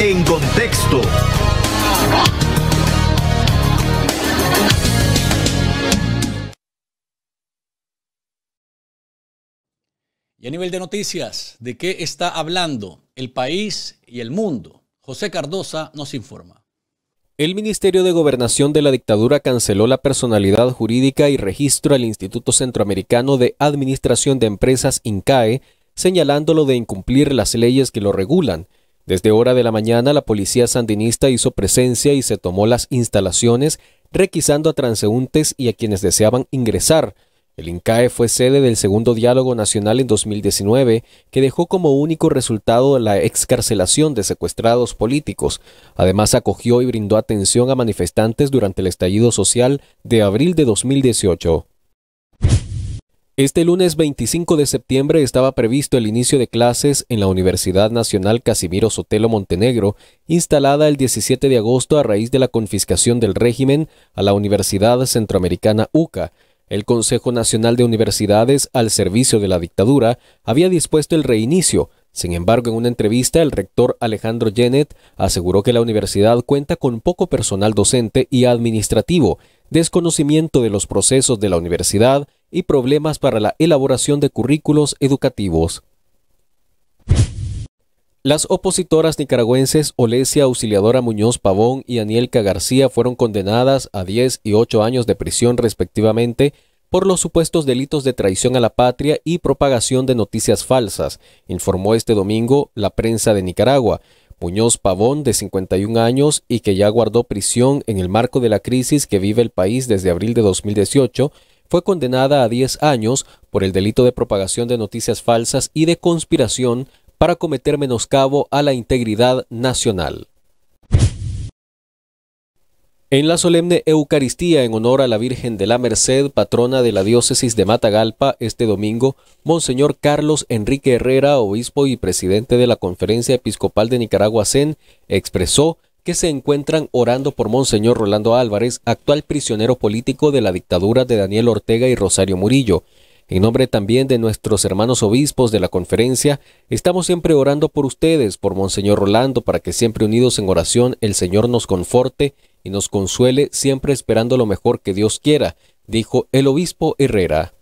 en contexto. Y a nivel de noticias, ¿de qué está hablando el país y el mundo? José Cardosa nos informa. El Ministerio de Gobernación de la dictadura canceló la personalidad jurídica y registro al Instituto Centroamericano de Administración de Empresas INCAE, señalándolo de incumplir las leyes que lo regulan. Desde hora de la mañana la policía sandinista hizo presencia y se tomó las instalaciones, requisando a transeúntes y a quienes deseaban ingresar. El INCAE fue sede del segundo diálogo nacional en 2019, que dejó como único resultado la excarcelación de secuestrados políticos. Además, acogió y brindó atención a manifestantes durante el estallido social de abril de 2018. Este lunes 25 de septiembre estaba previsto el inicio de clases en la Universidad Nacional Casimiro Sotelo Montenegro, instalada el 17 de agosto a raíz de la confiscación del régimen a la Universidad Centroamericana UCA. El Consejo Nacional de Universidades, al servicio de la dictadura, había dispuesto el reinicio. Sin embargo, en una entrevista, el rector Alejandro Jenet aseguró que la universidad cuenta con poco personal docente y administrativo, desconocimiento de los procesos de la universidad y problemas para la elaboración de currículos educativos. Las opositoras nicaragüenses Olesia Auxiliadora Muñoz Pavón y Anielka García fueron condenadas a 10 y 8 años de prisión respectivamente por los supuestos delitos de traición a la patria y propagación de noticias falsas, informó este domingo la prensa de Nicaragua. Muñoz Pavón, de 51 años y que ya guardó prisión en el marco de la crisis que vive el país desde abril de 2018, fue condenada a 10 años por el delito de propagación de noticias falsas y de conspiración para cometer menoscabo a la integridad nacional. En la solemne Eucaristía en honor a la Virgen de la Merced, patrona de la diócesis de Matagalpa, este domingo, Monseñor Carlos Enrique Herrera, obispo y presidente de la Conferencia Episcopal de Nicaragua CEN, expresó que se encuentran orando por Monseñor Rolando Álvarez, actual prisionero político de la dictadura de Daniel Ortega y Rosario Murillo, en nombre también de nuestros hermanos obispos de la conferencia, estamos siempre orando por ustedes, por Monseñor Rolando, para que siempre unidos en oración el Señor nos conforte y nos consuele, siempre esperando lo mejor que Dios quiera, dijo el obispo Herrera.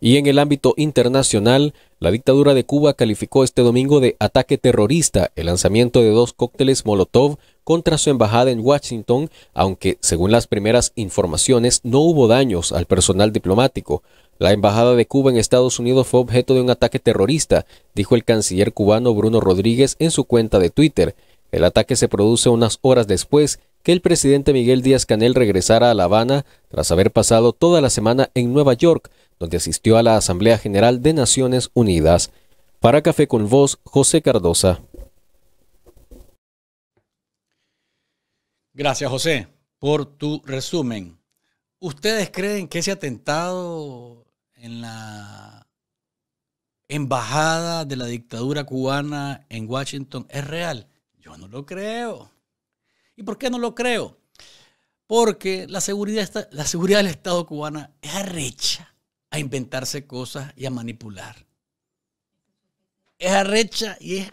Y en el ámbito internacional, la dictadura de Cuba calificó este domingo de ataque terrorista el lanzamiento de dos cócteles Molotov contra su embajada en Washington, aunque, según las primeras informaciones, no hubo daños al personal diplomático. La embajada de Cuba en Estados Unidos fue objeto de un ataque terrorista, dijo el canciller cubano Bruno Rodríguez en su cuenta de Twitter. El ataque se produce unas horas después que el presidente Miguel Díaz Canel regresara a La Habana tras haber pasado toda la semana en Nueva York, donde asistió a la Asamblea General de Naciones Unidas. Para Café con Voz, José Cardosa. Gracias, José, por tu resumen. ¿Ustedes creen que ese atentado en la embajada de la dictadura cubana en Washington es real? Yo no lo creo. ¿Y por qué no lo creo? Porque la seguridad, la seguridad del Estado cubana es arrecha a inventarse cosas y a manipular. Es arrecha y es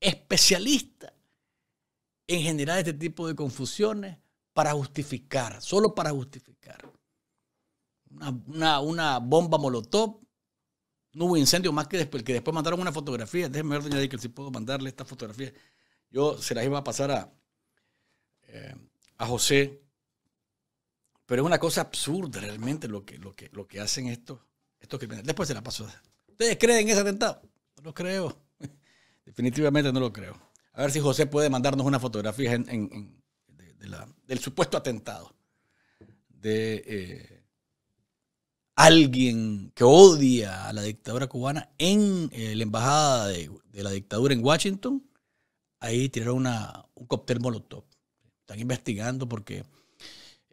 especialista en generar este tipo de confusiones para justificar, solo para justificar. Una, bomba molotov, no hubo incendio más que después, que después mandaron una fotografía. Déjenme ver, doña Dickel, si puedo mandarle esta fotografía. Yo se las iba a pasar a, eh, a José. Pero es una cosa absurda realmente lo que, lo que, lo que hacen estos, estos criminales. Después se la pasó. ¿Ustedes creen en ese atentado? No lo creo. Definitivamente no lo creo. A ver si José puede mandarnos una fotografía del supuesto atentado de eh, alguien que odia a la dictadura cubana en eh, la embajada de, la dictadura en Washington. Ahí tiraron una, un cóctel molotov. Están investigando porque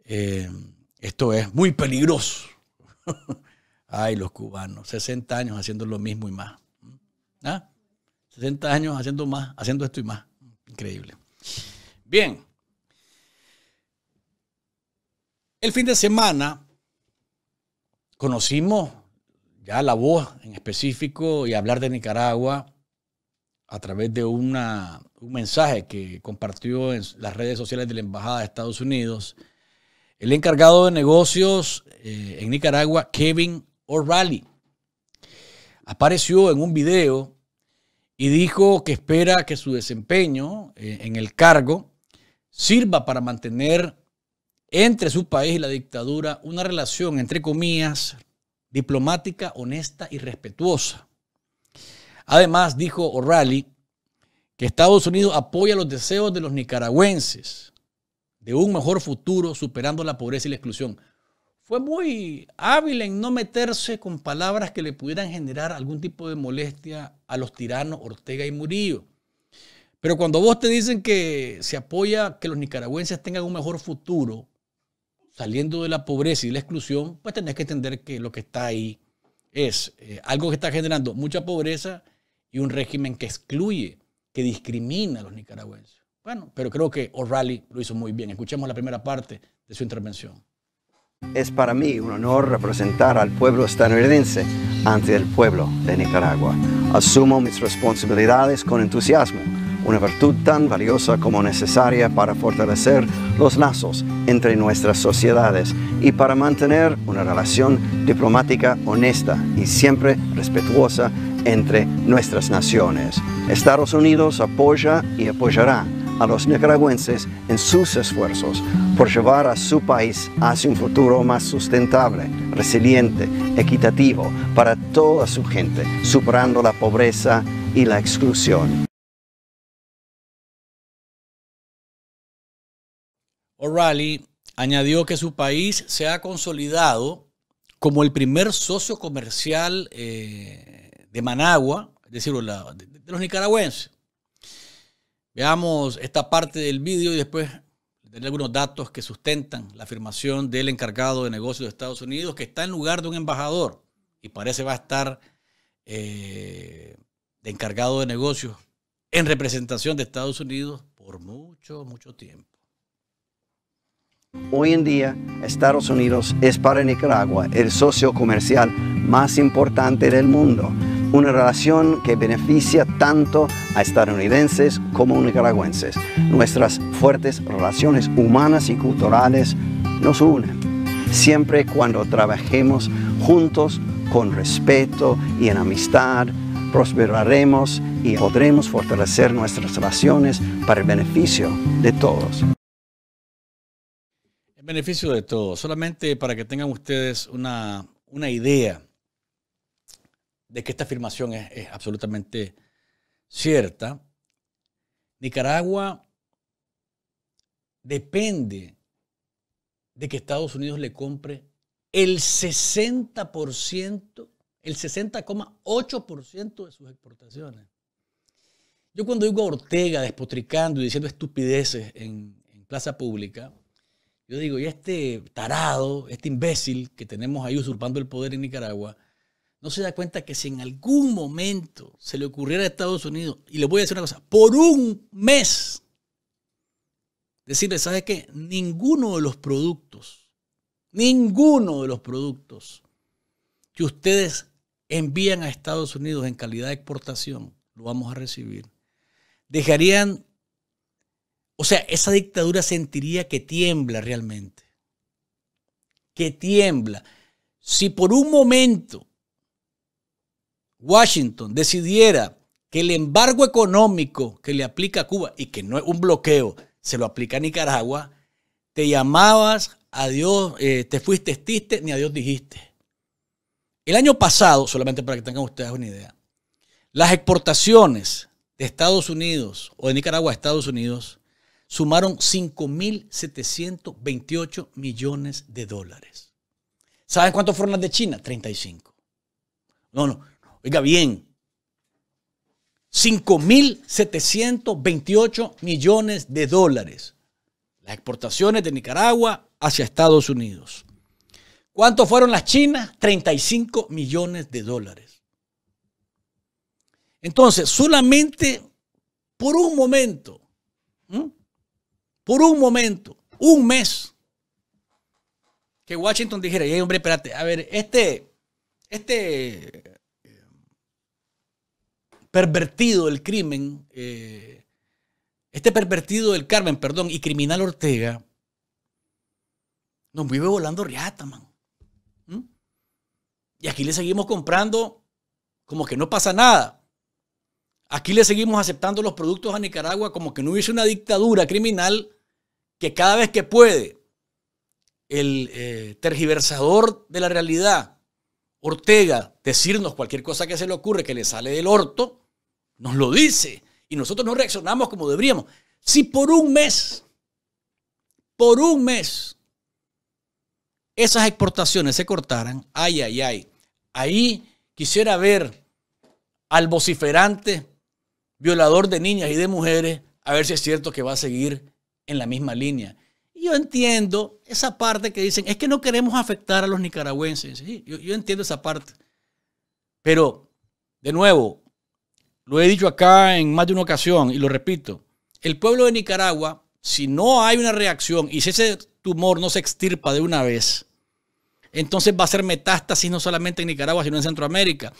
eh, esto es muy peligroso. Ay, los cubanos, 60 años haciendo lo mismo y más. ¿Ah? 60 años haciendo más, haciendo esto y más. Increíble. Bien. El fin de semana conocimos ya la voz en específico y hablar de Nicaragua a través de una, un mensaje que compartió en las redes sociales de la Embajada de Estados Unidos, el encargado de negocios eh, en Nicaragua, Kevin O'Reilly, apareció en un video y dijo que espera que su desempeño eh, en el cargo sirva para mantener entre su país y la dictadura una relación, entre comillas, diplomática, honesta y respetuosa. Además, dijo O'Reilly Estados Unidos apoya los deseos de los nicaragüenses de un mejor futuro superando la pobreza y la exclusión. Fue muy hábil en no meterse con palabras que le pudieran generar algún tipo de molestia a los tiranos Ortega y Murillo. Pero cuando vos te dicen que se apoya que los nicaragüenses tengan un mejor futuro, saliendo de la pobreza y la exclusión, pues tenés que entender que lo que está ahí es eh, algo que está generando mucha pobreza y un régimen que excluye, que discrimina a los nicaragüenses. Bueno, pero creo que O'Reilly lo hizo muy bien. Escuchemos la primera parte de su intervención. Es para mí un honor representar al pueblo estadounidense ante el pueblo de Nicaragua. Asumo mis responsabilidades con entusiasmo una virtud tan valiosa como necesaria para fortalecer los lazos entre nuestras sociedades y para mantener una relación diplomática honesta y siempre respetuosa entre nuestras naciones. Estados Unidos apoya y apoyará a los nicaragüenses en sus esfuerzos por llevar a su país hacia un futuro más sustentable, resiliente, equitativo para toda su gente, superando la pobreza y la exclusión. O'Reilly añadió que su país se ha consolidado como el primer socio comercial eh, de Managua, es decir, de, los nicaragüenses. Veamos esta parte del vídeo y después daré algunos datos que sustentan la afirmación del encargado de negocios de Estados Unidos, que está en lugar de un embajador y parece va a estar eh, de encargado de negocios en representación de Estados Unidos por mucho, mucho tiempo. Hoy en día, Estados Unidos es para Nicaragua el socio comercial más importante del mundo, una relación que beneficia tanto a estadounidenses como nicaragüenses. Nuestras fuertes relaciones humanas y culturales nos unen. Siempre cuando trabajemos juntos con respeto y en amistad, prosperaremos y podremos fortalecer nuestras relaciones para el beneficio de todos beneficio de todo. Solamente para que tengan ustedes una, idea de que esta afirmación es, absolutamente cierta. Nicaragua depende de que Estados Unidos le compre el 60%, el 60,8% de sus exportaciones. Yo cuando digo a Ortega despotricando y diciendo estupideces en, en plaza pública, yo digo, y este tarado, este imbécil que tenemos ahí usurpando el poder en Nicaragua, no se da cuenta que si en algún momento se le ocurriera a Estados Unidos, y le voy a decir una cosa, por un mes, decirle, ¿sabes qué? Ninguno de los productos, ninguno de los productos que ustedes envían a Estados Unidos en calidad de exportación, lo vamos a recibir. Dejarían o sea, esa dictadura sentiría que tiembla realmente. Que tiembla. Si por un momento Washington decidiera que el embargo económico que le aplica a Cuba, y que no es un bloqueo, se lo aplica a Nicaragua, te llamabas a Dios, eh, te fuiste, estiste, ni a Dios dijiste. El año pasado, solamente para que tengan ustedes una idea, las exportaciones de Estados Unidos o de Nicaragua a Estados Unidos sumaron 5.728 millones de dólares. ¿Saben cuántos fueron las de China? 35. No, no, oiga bien. 5.728 millones de dólares. Las exportaciones de Nicaragua hacia Estados Unidos. ¿Cuántos fueron las chinas? 35 millones de dólares. Entonces, solamente por un momento, por un momento, un mes, que Washington dijera, y hombre, espérate, a ver, este, este pervertido del crimen, eh, este pervertido del Carmen, perdón, y criminal Ortega, nos vive volando riata, man. ¿Mm? Y aquí le seguimos comprando como que no pasa nada. Aquí le seguimos aceptando los productos a Nicaragua como que no hubiese una dictadura criminal que cada vez que puede el eh, tergiversador de la realidad, Ortega, decirnos cualquier cosa que se le ocurre que le sale del orto, nos lo dice. Y nosotros no reaccionamos como deberíamos. Si por un mes, por un mes, esas exportaciones se cortaran, ay, ay, ay, ahí quisiera ver al vociferante violador de niñas y de mujeres, a ver si es cierto que va a seguir en la misma línea. Y yo entiendo esa parte que dicen, es que no queremos afectar a los nicaragüenses. yo, entiendo esa parte. Pero, de nuevo, lo he dicho acá en más de una ocasión y lo repito, el pueblo de Nicaragua, si no hay una reacción y si ese tumor no se extirpa de una vez, entonces va a ser metástasis no solamente en Nicaragua, sino en Centroamérica.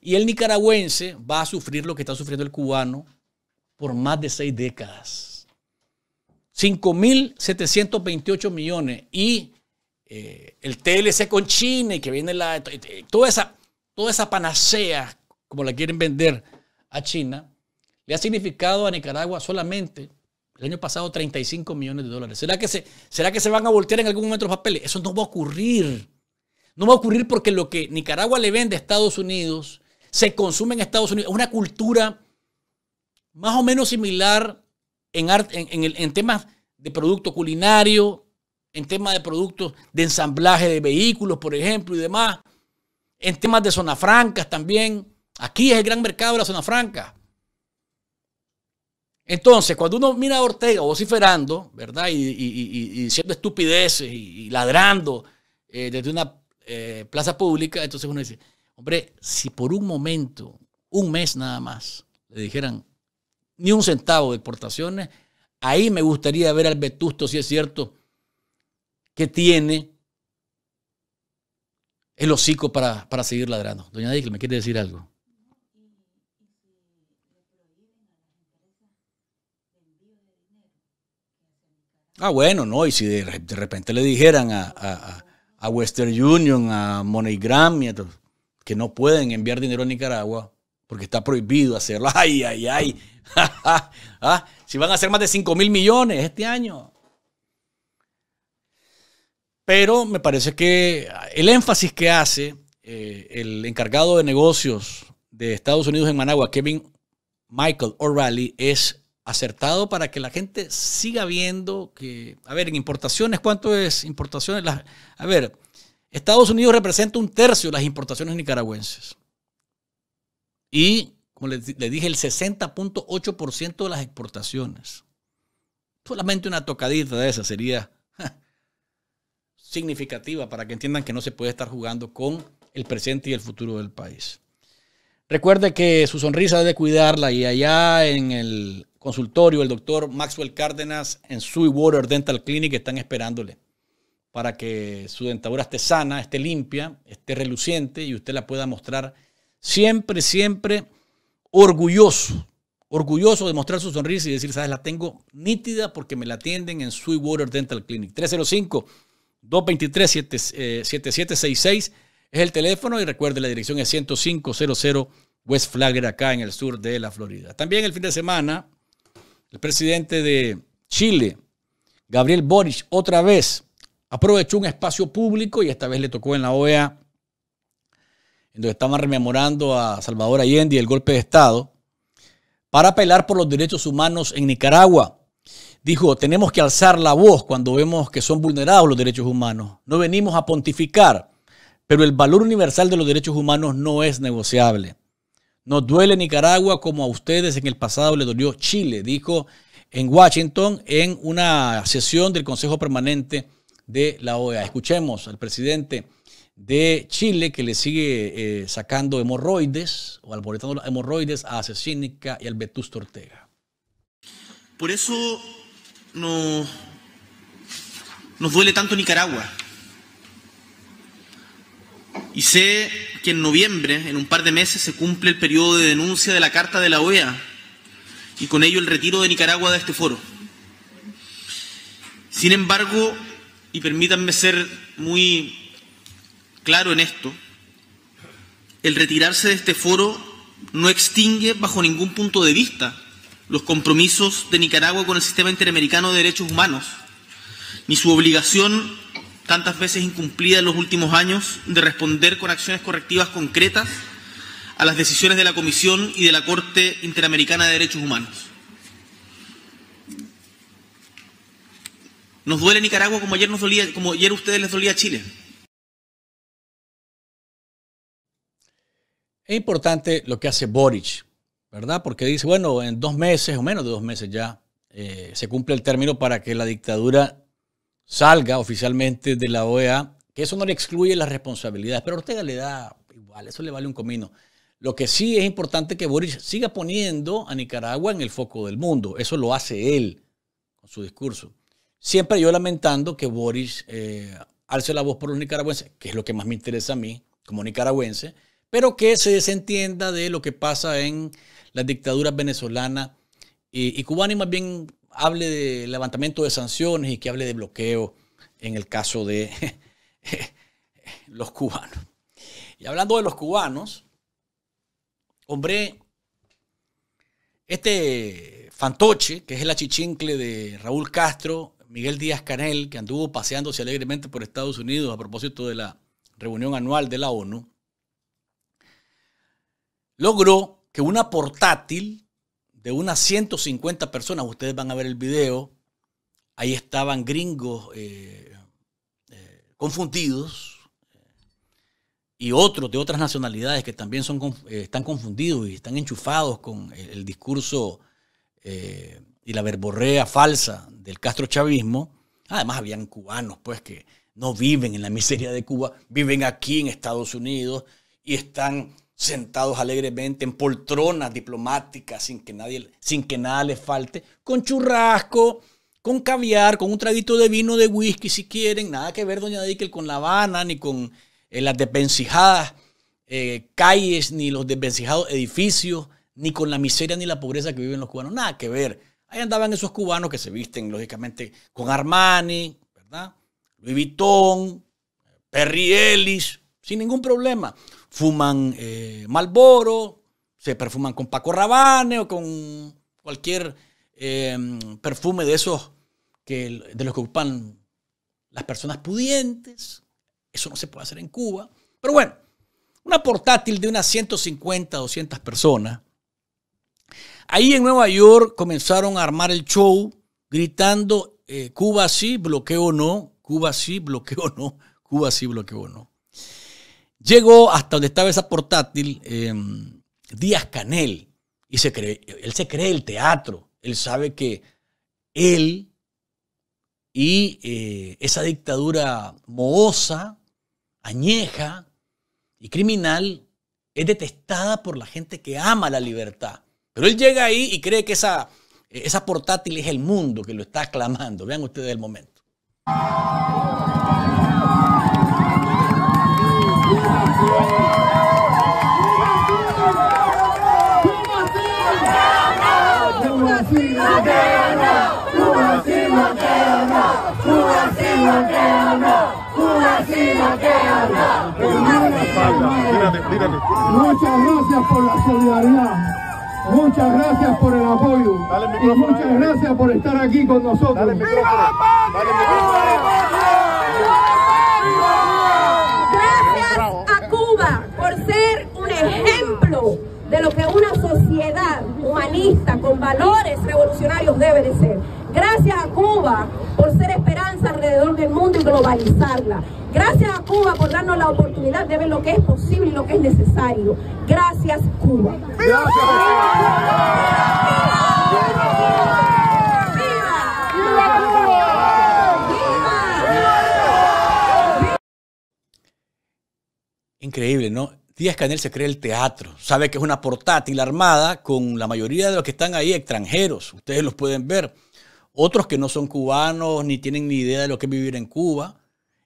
Y el nicaragüense va a sufrir lo que está sufriendo el cubano por más de seis décadas. 5.728 millones. Y eh, el TLC con China y que viene la, toda, esa, toda esa panacea, como la quieren vender a China, le ha significado a Nicaragua solamente el año pasado 35 millones de dólares. ¿Será que se, será que se van a voltear en algún momento los papeles? Eso no va a ocurrir. No va a ocurrir porque lo que Nicaragua le vende a Estados Unidos se consume en Estados Unidos. Es una cultura más o menos similar en, en, en temas de producto culinario, en temas de productos de ensamblaje de vehículos, por ejemplo, y demás. En temas de zonas francas también. Aquí es el gran mercado de la zona franca. Entonces, cuando uno mira a Ortega vociferando, ¿verdad? Y, diciendo estupideces y, ladrando eh, desde una eh, plaza pública, entonces uno dice, hombre, si por un momento, un mes nada más, le dijeran ni un centavo de exportaciones, ahí me gustaría ver al vetusto, si es cierto, que tiene el hocico para, para seguir ladrando. Doña Dickel, ¿me quiere decir algo? Ah, bueno, no, y si de, repente le dijeran a, Western Union, a MoneyGram, que no pueden enviar dinero a Nicaragua porque está prohibido hacerlo. Ay, ay, ay. ah, si van a hacer más de 5 mil millones este año. Pero me parece que el énfasis que hace eh, el encargado de negocios de Estados Unidos en Managua, Kevin Michael O'Reilly, es acertado para que la gente siga viendo que, a ver, en importaciones, ¿cuánto es importaciones? a ver, Estados Unidos representa un tercio de las importaciones nicaragüenses. Y, como le, dije, el 60.8% de las exportaciones. Solamente una tocadita de esa sería significativa para que entiendan que no se puede estar jugando con el presente y el futuro del país. Recuerde que su sonrisa debe cuidarla y allá en el consultorio, el doctor Maxwell Cárdenas en Sweetwater Dental Clinic están esperándole para que su dentadura esté sana, esté limpia, esté reluciente y usted la pueda mostrar siempre, siempre orgulloso, orgulloso de mostrar su sonrisa y decir, sabes, la tengo nítida porque me la atienden en Sweetwater Dental Clinic. 305-223-7766 es el teléfono y recuerde la dirección es 10500 West Flagler acá en el sur de la Florida. También el fin de semana el presidente de Chile, Gabriel Boric, otra vez aprovechó un espacio público y esta vez le tocó en la OEA, en donde estaban rememorando a Salvador Allende y el golpe de Estado, para apelar por los derechos humanos en Nicaragua. Dijo, tenemos que alzar la voz cuando vemos que son vulnerados los derechos humanos. No venimos a pontificar, pero el valor universal de los derechos humanos no es negociable. Nos duele Nicaragua como a ustedes en el pasado le dolió Chile, dijo en Washington en una sesión del Consejo Permanente de la OEA. Escuchemos al presidente de Chile que le sigue eh, sacando hemorroides o alborotando hemorroides a Asesínica y al Vetusto Ortega. Por eso no, nos duele tanto Nicaragua. Y sé que en noviembre, en un par de meses, se cumple el periodo de denuncia de la Carta de la OEA y con ello el retiro de Nicaragua de este foro. Sin embargo, y permítanme ser muy claro en esto, el retirarse de este foro no extingue bajo ningún punto de vista los compromisos de Nicaragua con el sistema interamericano de derechos humanos, ni su obligación, tantas veces incumplida en los últimos años, de responder con acciones correctivas concretas a las decisiones de la Comisión y de la Corte Interamericana de Derechos Humanos. Nos duele Nicaragua como ayer nos dolía, como ayer ustedes les dolía Chile. Es importante lo que hace Boric, ¿verdad? Porque dice, bueno, en dos meses o menos de dos meses ya eh, se cumple el término para que la dictadura salga oficialmente de la OEA, que eso no le excluye las responsabilidades, pero Ortega le da igual, eso le vale un comino. Lo que sí es importante que Boric siga poniendo a Nicaragua en el foco del mundo, eso lo hace él con su discurso. Siempre yo lamentando que Boris eh, alce la voz por los nicaragüenses, que es lo que más me interesa a mí como nicaragüense, pero que se desentienda de lo que pasa en las dictaduras venezolanas y, y cubana y más bien hable de levantamiento de sanciones y que hable de bloqueo en el caso de los cubanos. Y hablando de los cubanos, hombre, este fantoche, que es el achichincle de Raúl Castro, Miguel Díaz Canel, que anduvo paseándose alegremente por Estados Unidos a propósito de la reunión anual de la ONU, logró que una portátil de unas 150 personas, ustedes van a ver el video, ahí estaban gringos eh, eh, confundidos y otros de otras nacionalidades que también son, eh, están confundidos y están enchufados con el, discurso y la verborrea falsa del castrochavismo, además habían cubanos pues que no viven en la miseria de Cuba, viven aquí en Estados Unidos y están sentados alegremente en poltronas diplomáticas sin que, nadie, sin que nada les falte, con churrasco, con caviar, con un traguito de vino, de whisky si quieren, nada que ver, doña Dickel, con La Habana, ni con eh, las desvencijadas eh, calles, ni los desvencijados edificios, ni con la miseria ni la pobreza que viven los cubanos, nada que ver. Ahí andaban esos cubanos que se visten, lógicamente, con Armani, ¿verdad? Louis Vuitton, Perry Ellis, sin ningún problema. Fuman eh, Malboro, se perfuman con Paco Rabanne o con cualquier em, perfume de esos que, de los que ocupan las personas pudientes. Eso no se puede hacer en Cuba. Pero bueno, una portátil de unas 150, 200 personas Ahí en Nueva York comenzaron a armar el show gritando eh, Cuba sí, bloqueo no, Cuba sí, bloqueo no, Cuba sí, bloqueo no. Llegó hasta donde estaba esa portátil em, Díaz Canel y se cree, él se cree el teatro, él sabe que él y eh, esa dictadura mohosa, añeja y criminal es detestada por la gente que ama la libertad. Pero él llega ahí y cree que esa, esa portátil es el mundo que lo está aclamando. Vean ustedes el momento. Muchas gracias por la solidaridad. Muchas gracias por el apoyo y muchas gracias por estar aquí con nosotros Cuba por ser un ejemplo de lo que una sociedad humanista con valores revolucionarios debe de ser. Gracias a Cuba por ser esperanza alrededor del mundo y globalizarla. Gracias a Cuba por darnos la oportunidad de ver lo que es posible y lo que es necesario. Gracias, Cuba. Increíble, ¿no? Díaz Canel se cree el teatro, sabe que es una portátil armada con la mayoría de los que están ahí extranjeros, ustedes los pueden ver, otros que no son cubanos ni tienen ni idea de lo que es vivir en Cuba,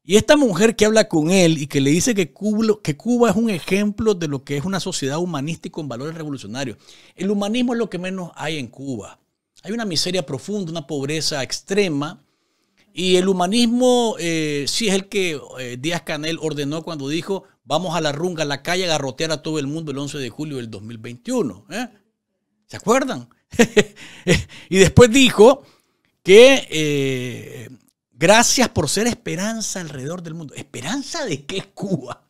Y esta mujer que habla con él y que le dice que Cuba, es un ejemplo de lo que es una sociedad humanista y con valores revolucionarios. El humanismo es lo que menos hay en Cuba. Hay una miseria profunda, una pobreza extrema. Y el humanismo eh, sí es el que eh, Díaz Canel ordenó cuando dijo, vamos a la runga, a la calle, a garrotear a todo el mundo el 11 de julio del 2021. ¿eh? ¿Se acuerdan? y después dijo que Gracias por ser esperanza alrededor del mundo. ¿Esperanza de qué Cuba?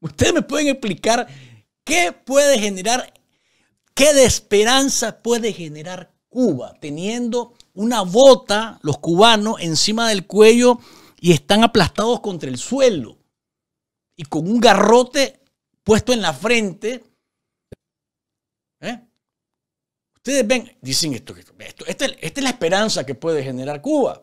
Ustedes me pueden explicar qué puede generar, qué de esperanza puede generar Cuba teniendo una bota, los cubanos, encima del cuello y están aplastados contra el suelo y con un garrote puesto en la frente. ¿Eh? Ustedes ven, dicen esto, esto, esta es la esperanza que puede generar Cuba.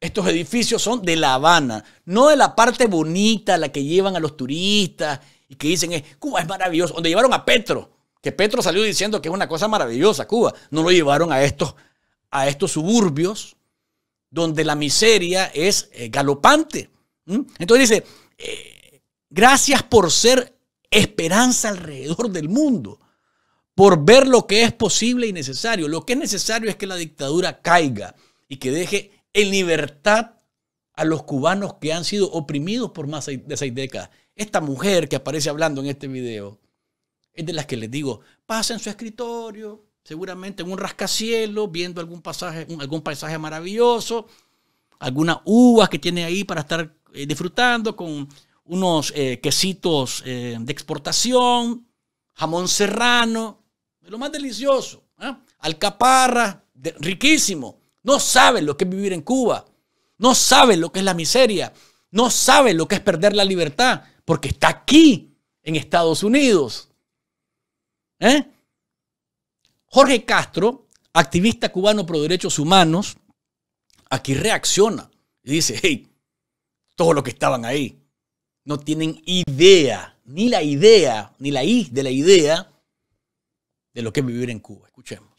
Estos edificios son de La Habana, no de la parte bonita, la que llevan a los turistas y que dicen, eh, Cuba es maravilloso, donde llevaron a Petro, que Petro salió diciendo que es una cosa maravillosa, Cuba. No lo llevaron a estos, a estos suburbios donde la miseria es eh, galopante. Entonces dice, eh, gracias por ser esperanza alrededor del mundo, por ver lo que es posible y necesario. Lo que es necesario es que la dictadura caiga y que deje en libertad a los cubanos que han sido oprimidos por más de seis décadas. Esta mujer que aparece hablando en este video es de las que les digo, pasa en su escritorio, seguramente en un rascacielos, viendo algún pasaje, algún paisaje maravilloso, algunas uvas que tiene ahí para estar eh, disfrutando con unos eh, quesitos eh, de exportación, jamón serrano, de lo más delicioso, alcaparra, riquísimo. No saben lo que es vivir en Cuba. No saben lo que es la miseria. No saben lo que es perder la libertad. Porque está aquí, en Estados Unidos. ¿Eh? Jorge Castro, activista cubano pro derechos humanos, aquí reacciona y dice, hey, todos los que estaban ahí no tienen idea, ni la idea, ni la I de la idea de lo que es vivir en Cuba. Escuchemos.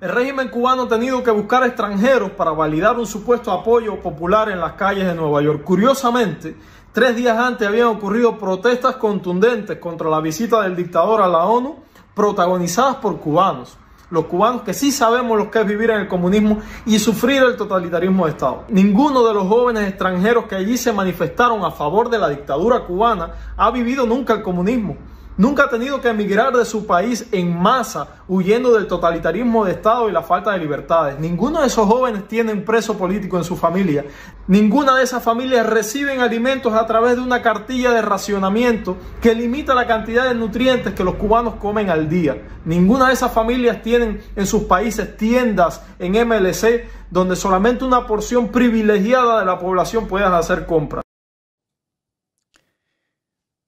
El régimen cubano ha tenido que buscar extranjeros para validar un supuesto apoyo popular en las calles de Nueva York. Curiosamente, tres días antes habían ocurrido protestas contundentes contra la visita del dictador a la ONU, protagonizadas por cubanos. Los cubanos que sí sabemos lo que es vivir en el comunismo y sufrir el totalitarismo de Estado. Ninguno de los jóvenes extranjeros que allí se manifestaron a favor de la dictadura cubana ha vivido nunca el comunismo. Nunca ha tenido que emigrar de su país en masa, huyendo del totalitarismo de Estado y la falta de libertades. Ninguno de esos jóvenes tiene preso político en su familia. Ninguna de esas familias reciben alimentos a través de una cartilla de racionamiento que limita la cantidad de nutrientes que los cubanos comen al día. Ninguna de esas familias tienen en sus países tiendas en MLC donde solamente una porción privilegiada de la población pueda hacer compras.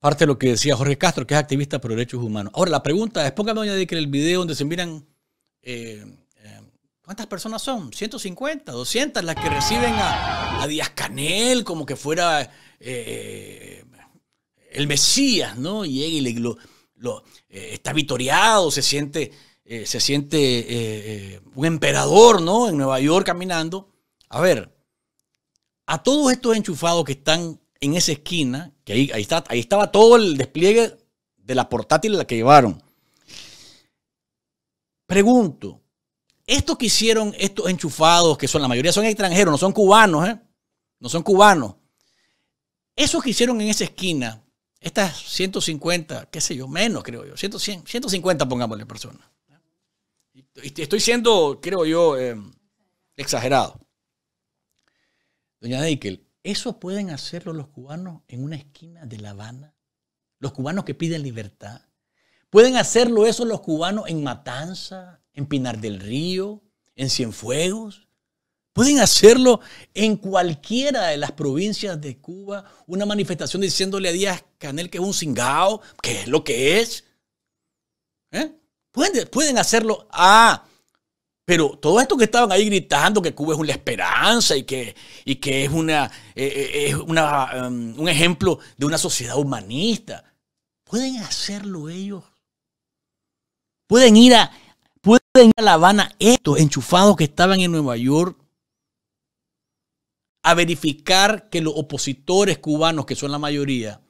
Parte de lo que decía Jorge Castro, que es activista por derechos humanos. Ahora, la pregunta es, póngame doña que el video donde se miran, eh, eh, ¿cuántas personas son? ¿150, 200 las que reciben a, Díaz Canel como que fuera eh, el Mesías, ¿no? Y está vitoriado, se siente, se siente un emperador, ¿no? En Nueva York caminando. A ver, a todos estos enchufados que están en esa esquina, que ahí, ahí, está, ahí estaba todo el despliegue de la portátil la que llevaron. Pregunto, estos que hicieron estos enchufados, que son la mayoría son extranjeros, no son cubanos, ¿eh? No son cubanos. Esos que hicieron en esa esquina, estas 150, qué sé yo, menos creo yo, 150 pongámosle personas. Estoy siendo, creo yo, eh, exagerado. Doña Deikel, ¿Eso pueden hacerlo los cubanos en una esquina de La Habana? Los cubanos que piden libertad. ¿Pueden hacerlo eso los cubanos en Matanza, en Pinar del Río, en Cienfuegos? Pueden hacerlo en cualquiera de las provincias de Cuba, una manifestación diciéndole a Díaz Canel que es un cingao, que es lo que es. ¿Eh? ¿Pueden, pueden hacerlo. Ah, pero todo esto que estaban ahí gritando que Cuba es una esperanza y que, y que es, una, eh, eh, es una, um, un ejemplo de una sociedad humanista, ¿pueden hacerlo ellos? Pueden ir a, pueden ir a La Habana estos enchufados que estaban en Nueva York a verificar que los opositores cubanos, que son la mayoría,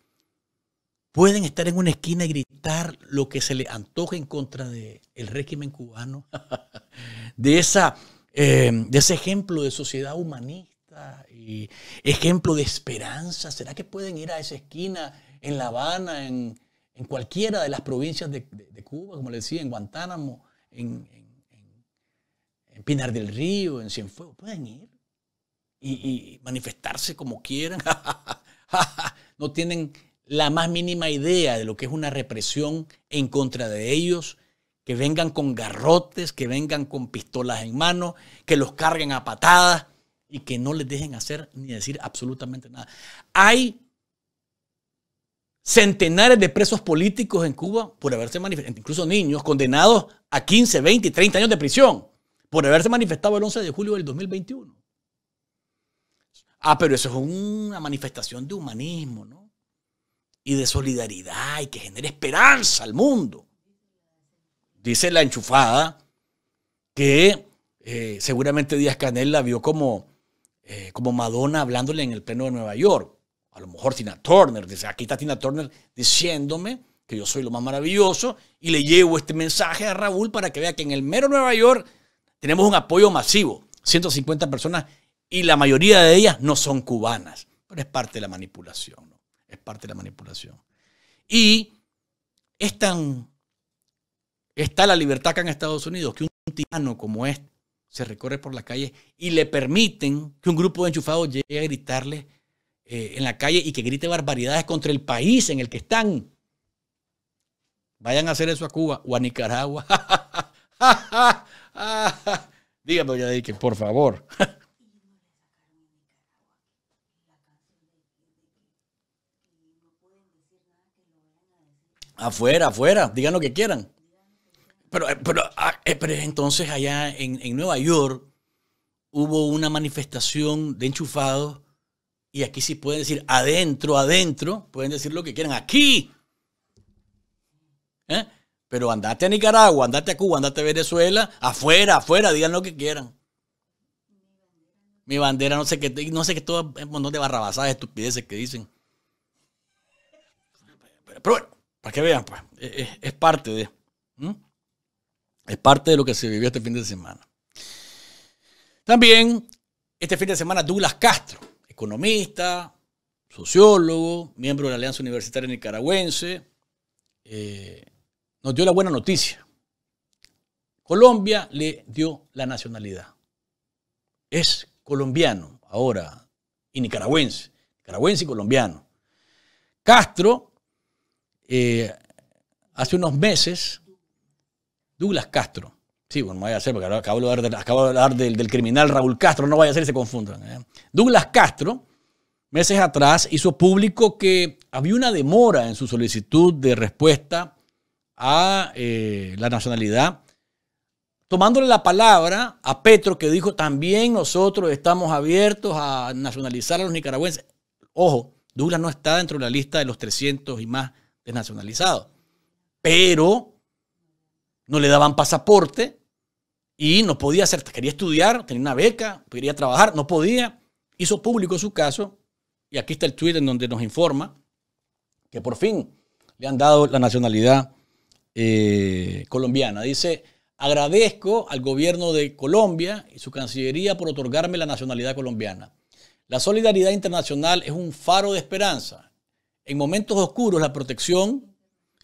pueden estar en una esquina y gritar lo que se les antoje en contra del régimen cubano, de, esa, eh, de ese ejemplo de sociedad humanista y ejemplo de esperanza. ¿Será que pueden ir a esa esquina en La Habana, en, cualquiera de las provincias de, Cuba, como le decía, en Guantánamo, en, en, Pinar del Río, en Cienfuegos? Pueden ir y manifestarse como quieran. no tienen la más mínima idea de lo que es una represión en contra de ellos, que vengan con garrotes, que vengan con pistolas en mano, que los carguen a patadas y que no les dejen hacer ni decir absolutamente nada. Hay centenares de presos políticos en Cuba por haberse manifestado, incluso niños condenados a 15, 20 y 30 años de prisión por haberse manifestado el 11 de julio del 2021. Ah, pero eso es una manifestación de humanismo, ¿no? Y de solidaridad y que genere esperanza al mundo. Dice la enchufada que eh, seguramente Díaz Canel la vio como, eh, como Madonna hablándole en el pleno de Nueva York. A lo mejor Tina Turner, dice, aquí está Tina Turner diciéndome que yo soy lo más maravilloso y le llevo este mensaje a Raúl para que vea que en el mero Nueva York tenemos un apoyo masivo, 150 personas y la mayoría de ellas no son cubanas, pero es parte de la manipulación es parte de la manipulación. Y es tan, está la libertad acá en Estados Unidos que un tirano como este se recorre por la calle y le permiten que un grupo de enchufados llegue a gritarle eh, en la calle y que grite barbaridades contra el país en el que están. Vayan a hacer eso a Cuba o a Nicaragua. Dígame, ya por favor. Afuera, afuera, digan lo que quieran. Pero, eh, pero, ah, eh, pero entonces allá en, Nueva York hubo una manifestación de enchufados y aquí sí pueden decir adentro, adentro, pueden decir lo que quieran, aquí. ¿Eh? Pero andate a Nicaragua, andate a Cuba, andate a Venezuela, afuera, afuera, digan lo que quieran. Mi bandera, no sé qué, no sé qué, todo un montón de barrabasadas, estupideces que dicen. Pero bueno, para que vean, pues, es, parte de. Es parte de lo que se vivió este fin de semana. También, este fin de semana, Douglas Castro, economista, sociólogo, miembro de la Alianza Universitaria Nicaragüense, eh, nos dio la buena noticia. Colombia le dio la nacionalidad. Es colombiano ahora y nicaragüense. Nicaragüense y colombiano. Castro eh, hace unos meses, Douglas Castro, sí, bueno, no vaya a ser, porque acabo de hablar, del, criminal Raúl Castro, no vaya a ser y se confundan. ¿eh? Douglas Castro, meses atrás, hizo público que había una demora en su solicitud de respuesta a eh, la nacionalidad, tomándole la palabra a Petro, que dijo también nosotros estamos abiertos a nacionalizar a los nicaragüenses. Ojo, Douglas no está dentro de la lista de los 300 y más desnacionalizado. Pero no le daban pasaporte y no podía hacer, quería estudiar, tenía una beca, quería trabajar, no podía. Hizo público su caso y aquí está el tweet en donde nos informa que por fin le han dado la nacionalidad eh, colombiana. Dice, agradezco al gobierno de Colombia y su Cancillería por otorgarme la nacionalidad colombiana. La solidaridad internacional es un faro de esperanza en momentos oscuros la protección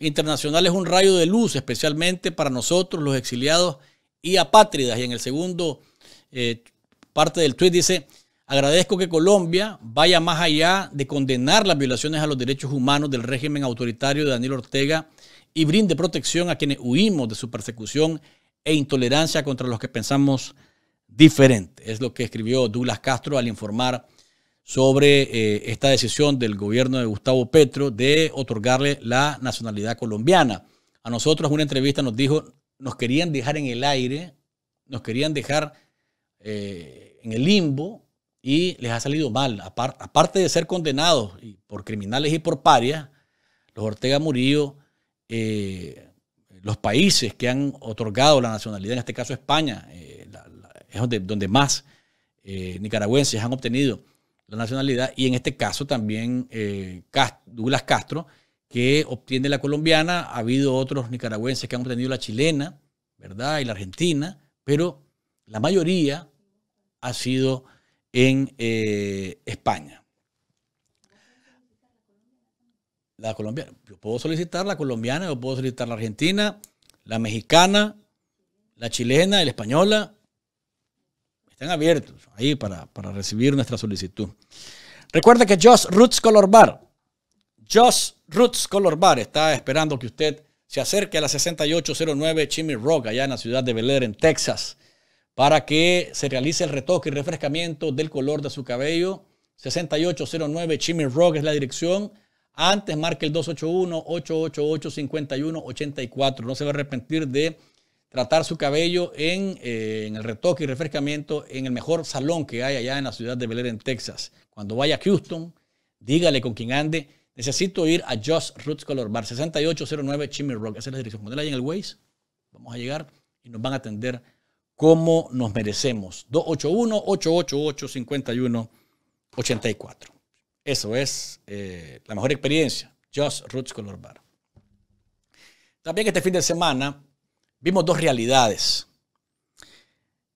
internacional es un rayo de luz, especialmente para nosotros, los exiliados y apátridas. Y en el segundo eh, parte del tweet dice, agradezco que Colombia vaya más allá de condenar las violaciones a los derechos humanos del régimen autoritario de Daniel Ortega y brinde protección a quienes huimos de su persecución e intolerancia contra los que pensamos diferente. Es lo que escribió Douglas Castro al informar sobre eh, esta decisión del gobierno de Gustavo Petro de otorgarle la nacionalidad colombiana. A nosotros una entrevista nos dijo, nos querían dejar en el aire, nos querían dejar eh, en el limbo y les ha salido mal. aparte de ser condenados por criminales y por parias, los Ortega Murillo, eh, los países que han otorgado la nacionalidad, en este caso España, es donde, donde más nicaragüenses han obtenido la nacionalidad, y en este caso también eh, Douglas Castro, que obtiene la colombiana, ha habido otros nicaragüenses que han obtenido la chilena, ¿verdad? Y la argentina, pero la mayoría ha sido en eh, España. La colombiana. Yo puedo solicitar la colombiana, yo puedo solicitar la argentina, la mexicana, la chilena la española. Están abiertos ahí para, para recibir nuestra solicitud. Recuerda que Josh Roots Color Bar, Josh Roots Color Bar está esperando que usted se acerque a la 6809 Chimney Rock, allá en la ciudad de Bel Air, en Texas, para que se realice el retoque y refrescamiento del color de su cabello. 6809 Chimney Rock es la dirección. Antes marque el 281-888-5184. No se va a arrepentir de tratar su cabello en, eh, en, el retoque y refrescamiento en el mejor salón que hay allá en la ciudad de Bel Air, en Texas. Cuando vaya a Houston, dígale con quien ande, necesito ir a Just Roots Color Bar, 6809 Chimney Rock. Esa es la dirección. Ponela ahí en el Waze. Vamos a llegar y nos van a atender como nos merecemos. 281-888-5184. Eso es eh, la mejor experiencia. Just Roots Color Bar. También este fin de semana vimos dos realidades.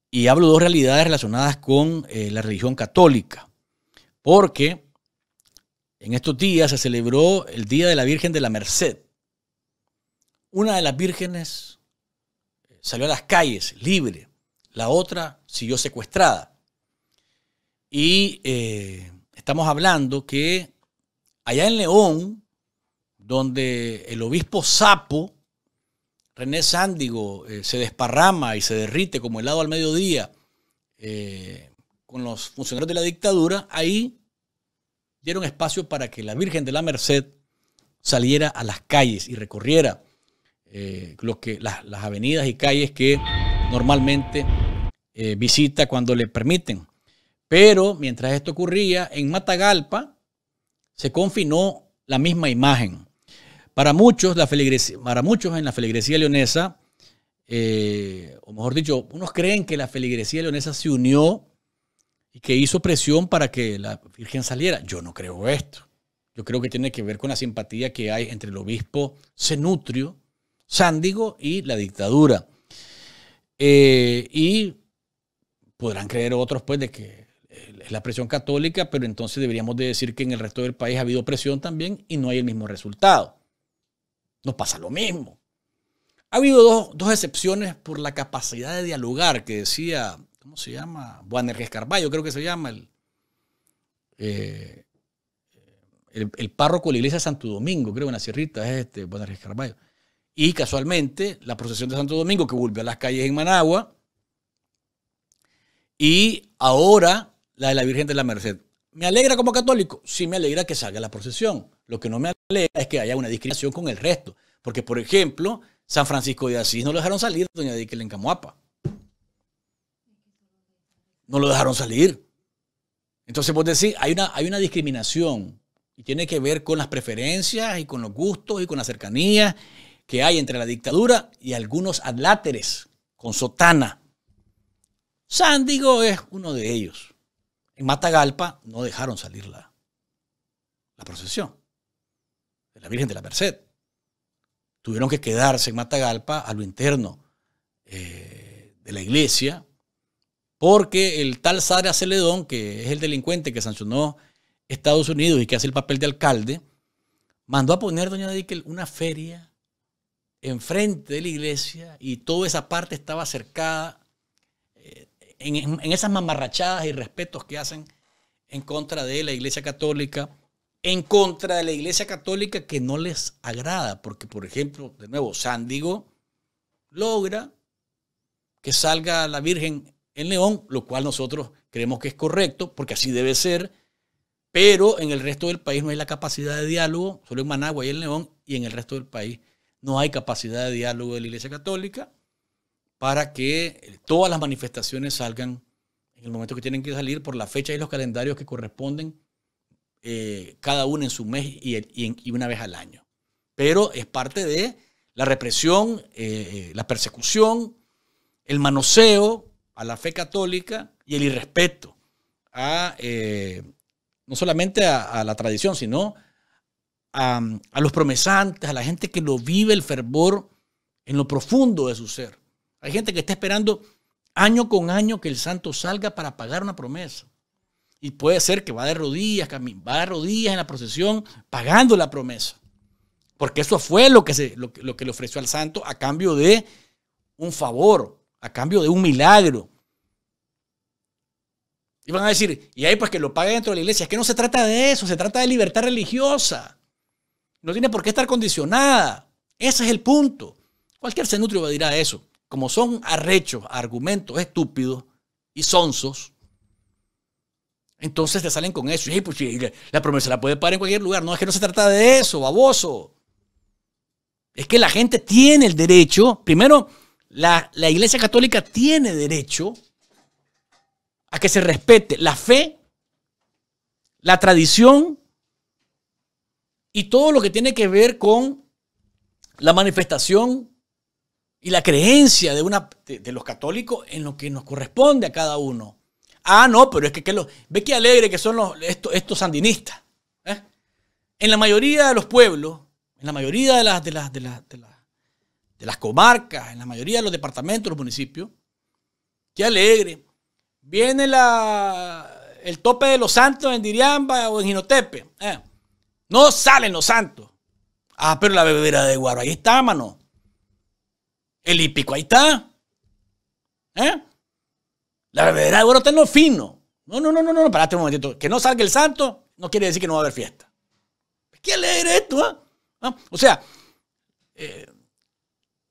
Y hablo de dos realidades relacionadas con eh, la religión católica. Porque en estos días se celebró el Día de la Virgen de la Merced. Una de las vírgenes eh, salió a las calles libre, la otra siguió secuestrada. Y eh, estamos hablando que allá en León, donde el obispo Sapo, René Sándigo eh, se desparrama y se derrite como helado al mediodía eh, con los funcionarios de la dictadura, ahí dieron espacio para que la Virgen de la Merced saliera a las calles y recorriera eh, que, las, avenidas y calles que normalmente visita cuando le permiten. Pero mientras esto ocurría, en Matagalpa se confinó la misma imagen. Para muchos, en la feligresía leonesa, eh, o mejor dicho, unos creen que la feligresía leonesa se unió y que hizo presión para que la Virgen saliera. Yo no creo esto. Yo creo que tiene que ver con la simpatía que hay entre el obispo Cenutrio, Sándigo y la dictadura. Eh, y podrán creer otros, pues, de que es la presión católica, pero entonces deberíamos de decir que en el resto del país ha habido presión también y no hay el mismo resultado nos pasa lo mismo. Ha habido dos, excepciones por la capacidad de dialogar que decía, ¿cómo se llama? Buanerges Carballo, creo que se llama, el, eh, el, párroco de la iglesia de Santo Domingo, creo en la sierrita, es este Buanerges Carballo. Y casualmente la procesión de Santo Domingo que volvió a las calles en Managua y ahora la de la Virgen de la Merced. ¿Me alegra como católico? Sí, me alegra que salga la procesión. Lo que no me es que haya una discriminación con el resto. Porque, por ejemplo, San Francisco de Asís no lo dejaron salir, doña Dikel en Camuapa. No lo dejaron salir. Entonces, vos decís, hay una, hay una discriminación y tiene que ver con las preferencias y con los gustos y con la cercanía que hay entre la dictadura y algunos adláteres con sotana. Sándigo es uno de ellos. En Matagalpa no dejaron salir la, la procesión de la Virgen de la Merced. Tuvieron que quedarse en Matagalpa a lo interno eh, de la iglesia porque el tal Sadra Celedón, que es el delincuente que sancionó Estados Unidos y que hace el papel de alcalde, mandó a poner, doña Dickel, una feria enfrente de la iglesia y toda esa parte estaba cercada en, esas mamarrachadas y respetos que hacen en contra de la Iglesia Católica, en contra de la Iglesia Católica que no les agrada, porque por ejemplo, de nuevo, Sándigo logra que salga la Virgen en León, lo cual nosotros creemos que es correcto, porque así debe ser, pero en el resto del país no hay la capacidad de diálogo, solo en Managua y en León, y en el resto del país no hay capacidad de diálogo de la Iglesia Católica para que todas las manifestaciones salgan en el momento que tienen que salir por la fecha y los calendarios que corresponden, eh, cada uno en su mes y, una vez al año. Pero es parte de la represión, eh, la persecución, el manoseo a la fe católica y el irrespeto a, eh, no solamente a, la tradición, sino a, a, los promesantes, a la gente que lo vive el fervor en lo profundo de su ser. Hay gente que está esperando año con año que el santo salga para pagar una promesa. Y puede ser que va de rodillas, va de rodillas en la procesión pagando la promesa. Porque eso fue lo que, se, lo, que le ofreció al santo a cambio de un favor, a cambio de un milagro. Y van a decir, y ahí pues que lo pague dentro de la iglesia. Es que no se trata de eso, se trata de libertad religiosa. No tiene por qué estar condicionada. Ese es el punto. Cualquier cenutrio dirá eso. Como son arrechos, argumentos estúpidos y sonsos, entonces te salen con eso. Y pues, la promesa la puede pagar en cualquier lugar. No, es que no se trata de eso, baboso. Es que la gente tiene el derecho, primero, la, la Iglesia Católica tiene derecho a que se respete la fe, la tradición y todo lo que tiene que ver con la manifestación y la creencia de, una, de, los católicos en lo que nos corresponde a cada uno. Ah, no, pero es que, que ve qué alegre que son los, estos, sandinistas. ¿eh? En la mayoría de los pueblos, en la mayoría de las, de, las, de, las, de las comarcas, en la mayoría de los departamentos, los municipios, qué alegre Viene la, el tope de los santos en Diriamba o en Ginotepe. Eh. No salen los santos. Ah, pero la bebera de Guaro, ahí está, mano. El hípico, ahí está. ¿Eh? La de Guaro está en lo fino. No, no, no, no, no, parate un momentito. Que no salga el santo no quiere decir que no va a haber fiesta. ¿Qué alegre esto? ¿eh? ¿Ah? O sea, eh,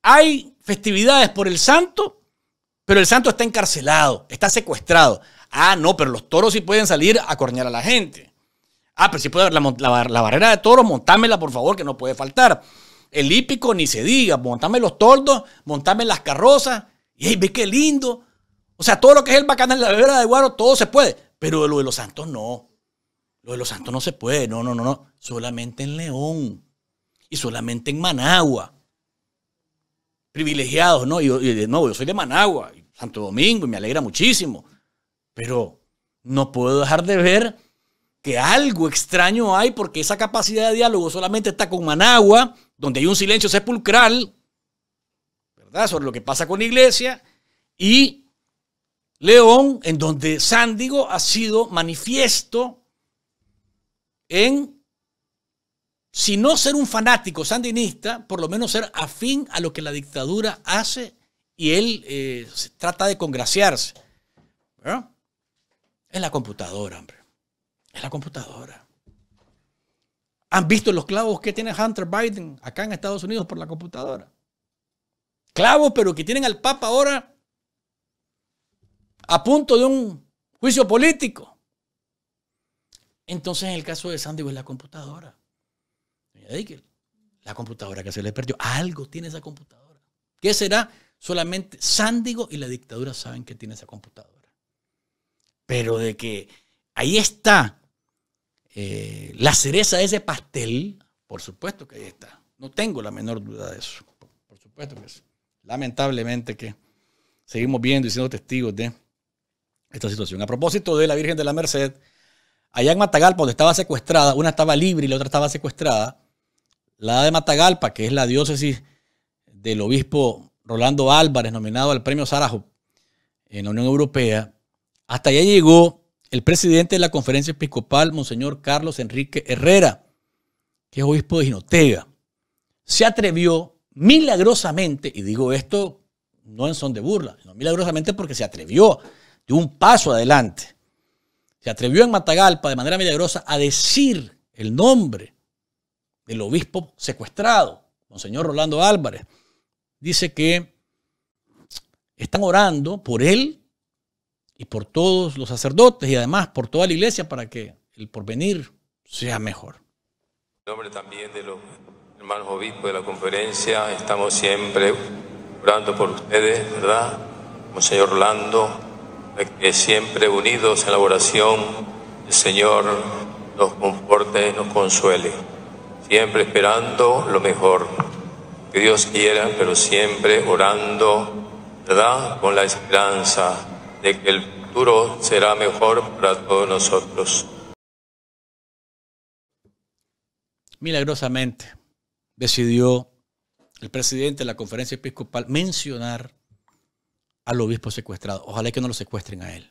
hay festividades por el santo pero el santo está encarcelado, está secuestrado. Ah, no, pero los toros sí pueden salir a cornear a la gente. Ah, pero sí puede haber la, barrera de toros, montámela por favor, que no puede faltar. El hípico ni se diga, montame los tordos, montame las carrozas. Y hey, ve qué lindo. O sea, todo lo que es el bacán en la barrera de Guaro, todo se puede. Pero lo de los santos no. Lo de los santos no se puede. No, no, no, no. Solamente en León. Y solamente en Managua privilegiados, ¿no? Y, de nuevo, yo soy de Managua, Santo Domingo, y me alegra muchísimo. Pero no puedo dejar de ver que algo extraño hay porque esa capacidad de diálogo solamente está con Managua, donde hay un silencio sepulcral, ¿verdad? Sobre lo que pasa con la iglesia, y León, en donde Sándigo ha sido manifiesto en si no ser un fanático sandinista, por lo menos ser afín a lo que la dictadura hace y él eh, trata de congraciarse. Es la computadora, hombre. Es la computadora. ¿Han visto los clavos que tiene Hunter Biden acá en Estados Unidos por la computadora? Clavos, pero que tienen al Papa ahora a punto de un juicio político. Entonces, en el caso de Sandy, es la computadora la computadora que se le perdió. Algo tiene esa computadora. ¿Qué será? Solamente Sándigo y la dictadura saben que tiene esa computadora. Pero de que ahí está eh, la cereza de ese pastel, por supuesto que ahí está. No tengo la menor duda de eso. Por, supuesto que es. Lamentablemente que seguimos viendo y siendo testigos de esta situación. A propósito de la Virgen de la Merced, allá en Matagalpa, donde estaba secuestrada, una estaba libre y la otra estaba secuestrada, la de Matagalpa, que es la diócesis del obispo Rolando Álvarez, nominado al premio Sarajo en la Unión Europea, hasta allá llegó el presidente de la conferencia episcopal, Monseñor Carlos Enrique Herrera, que es obispo de Jinotega. Se atrevió milagrosamente, y digo esto no en son de burla, sino milagrosamente porque se atrevió de un paso adelante. Se atrevió en Matagalpa de manera milagrosa a decir el nombre el obispo secuestrado, Monseñor Rolando Álvarez, dice que están orando por él y por todos los sacerdotes y además por toda la iglesia para que el porvenir sea mejor. En nombre también de los hermanos obispos de la conferencia, estamos siempre orando por ustedes, ¿verdad? Monseñor Rolando, que siempre unidos en la oración, el Señor nos conforte, nos consuele siempre esperando lo mejor. Que Dios quiera, pero siempre orando, ¿verdad? Con la esperanza de que el futuro será mejor para todos nosotros. milagrosamente decidió el presidente de la conferencia episcopal mencionar al obispo secuestrado. Ojalá que no lo secuestren a él.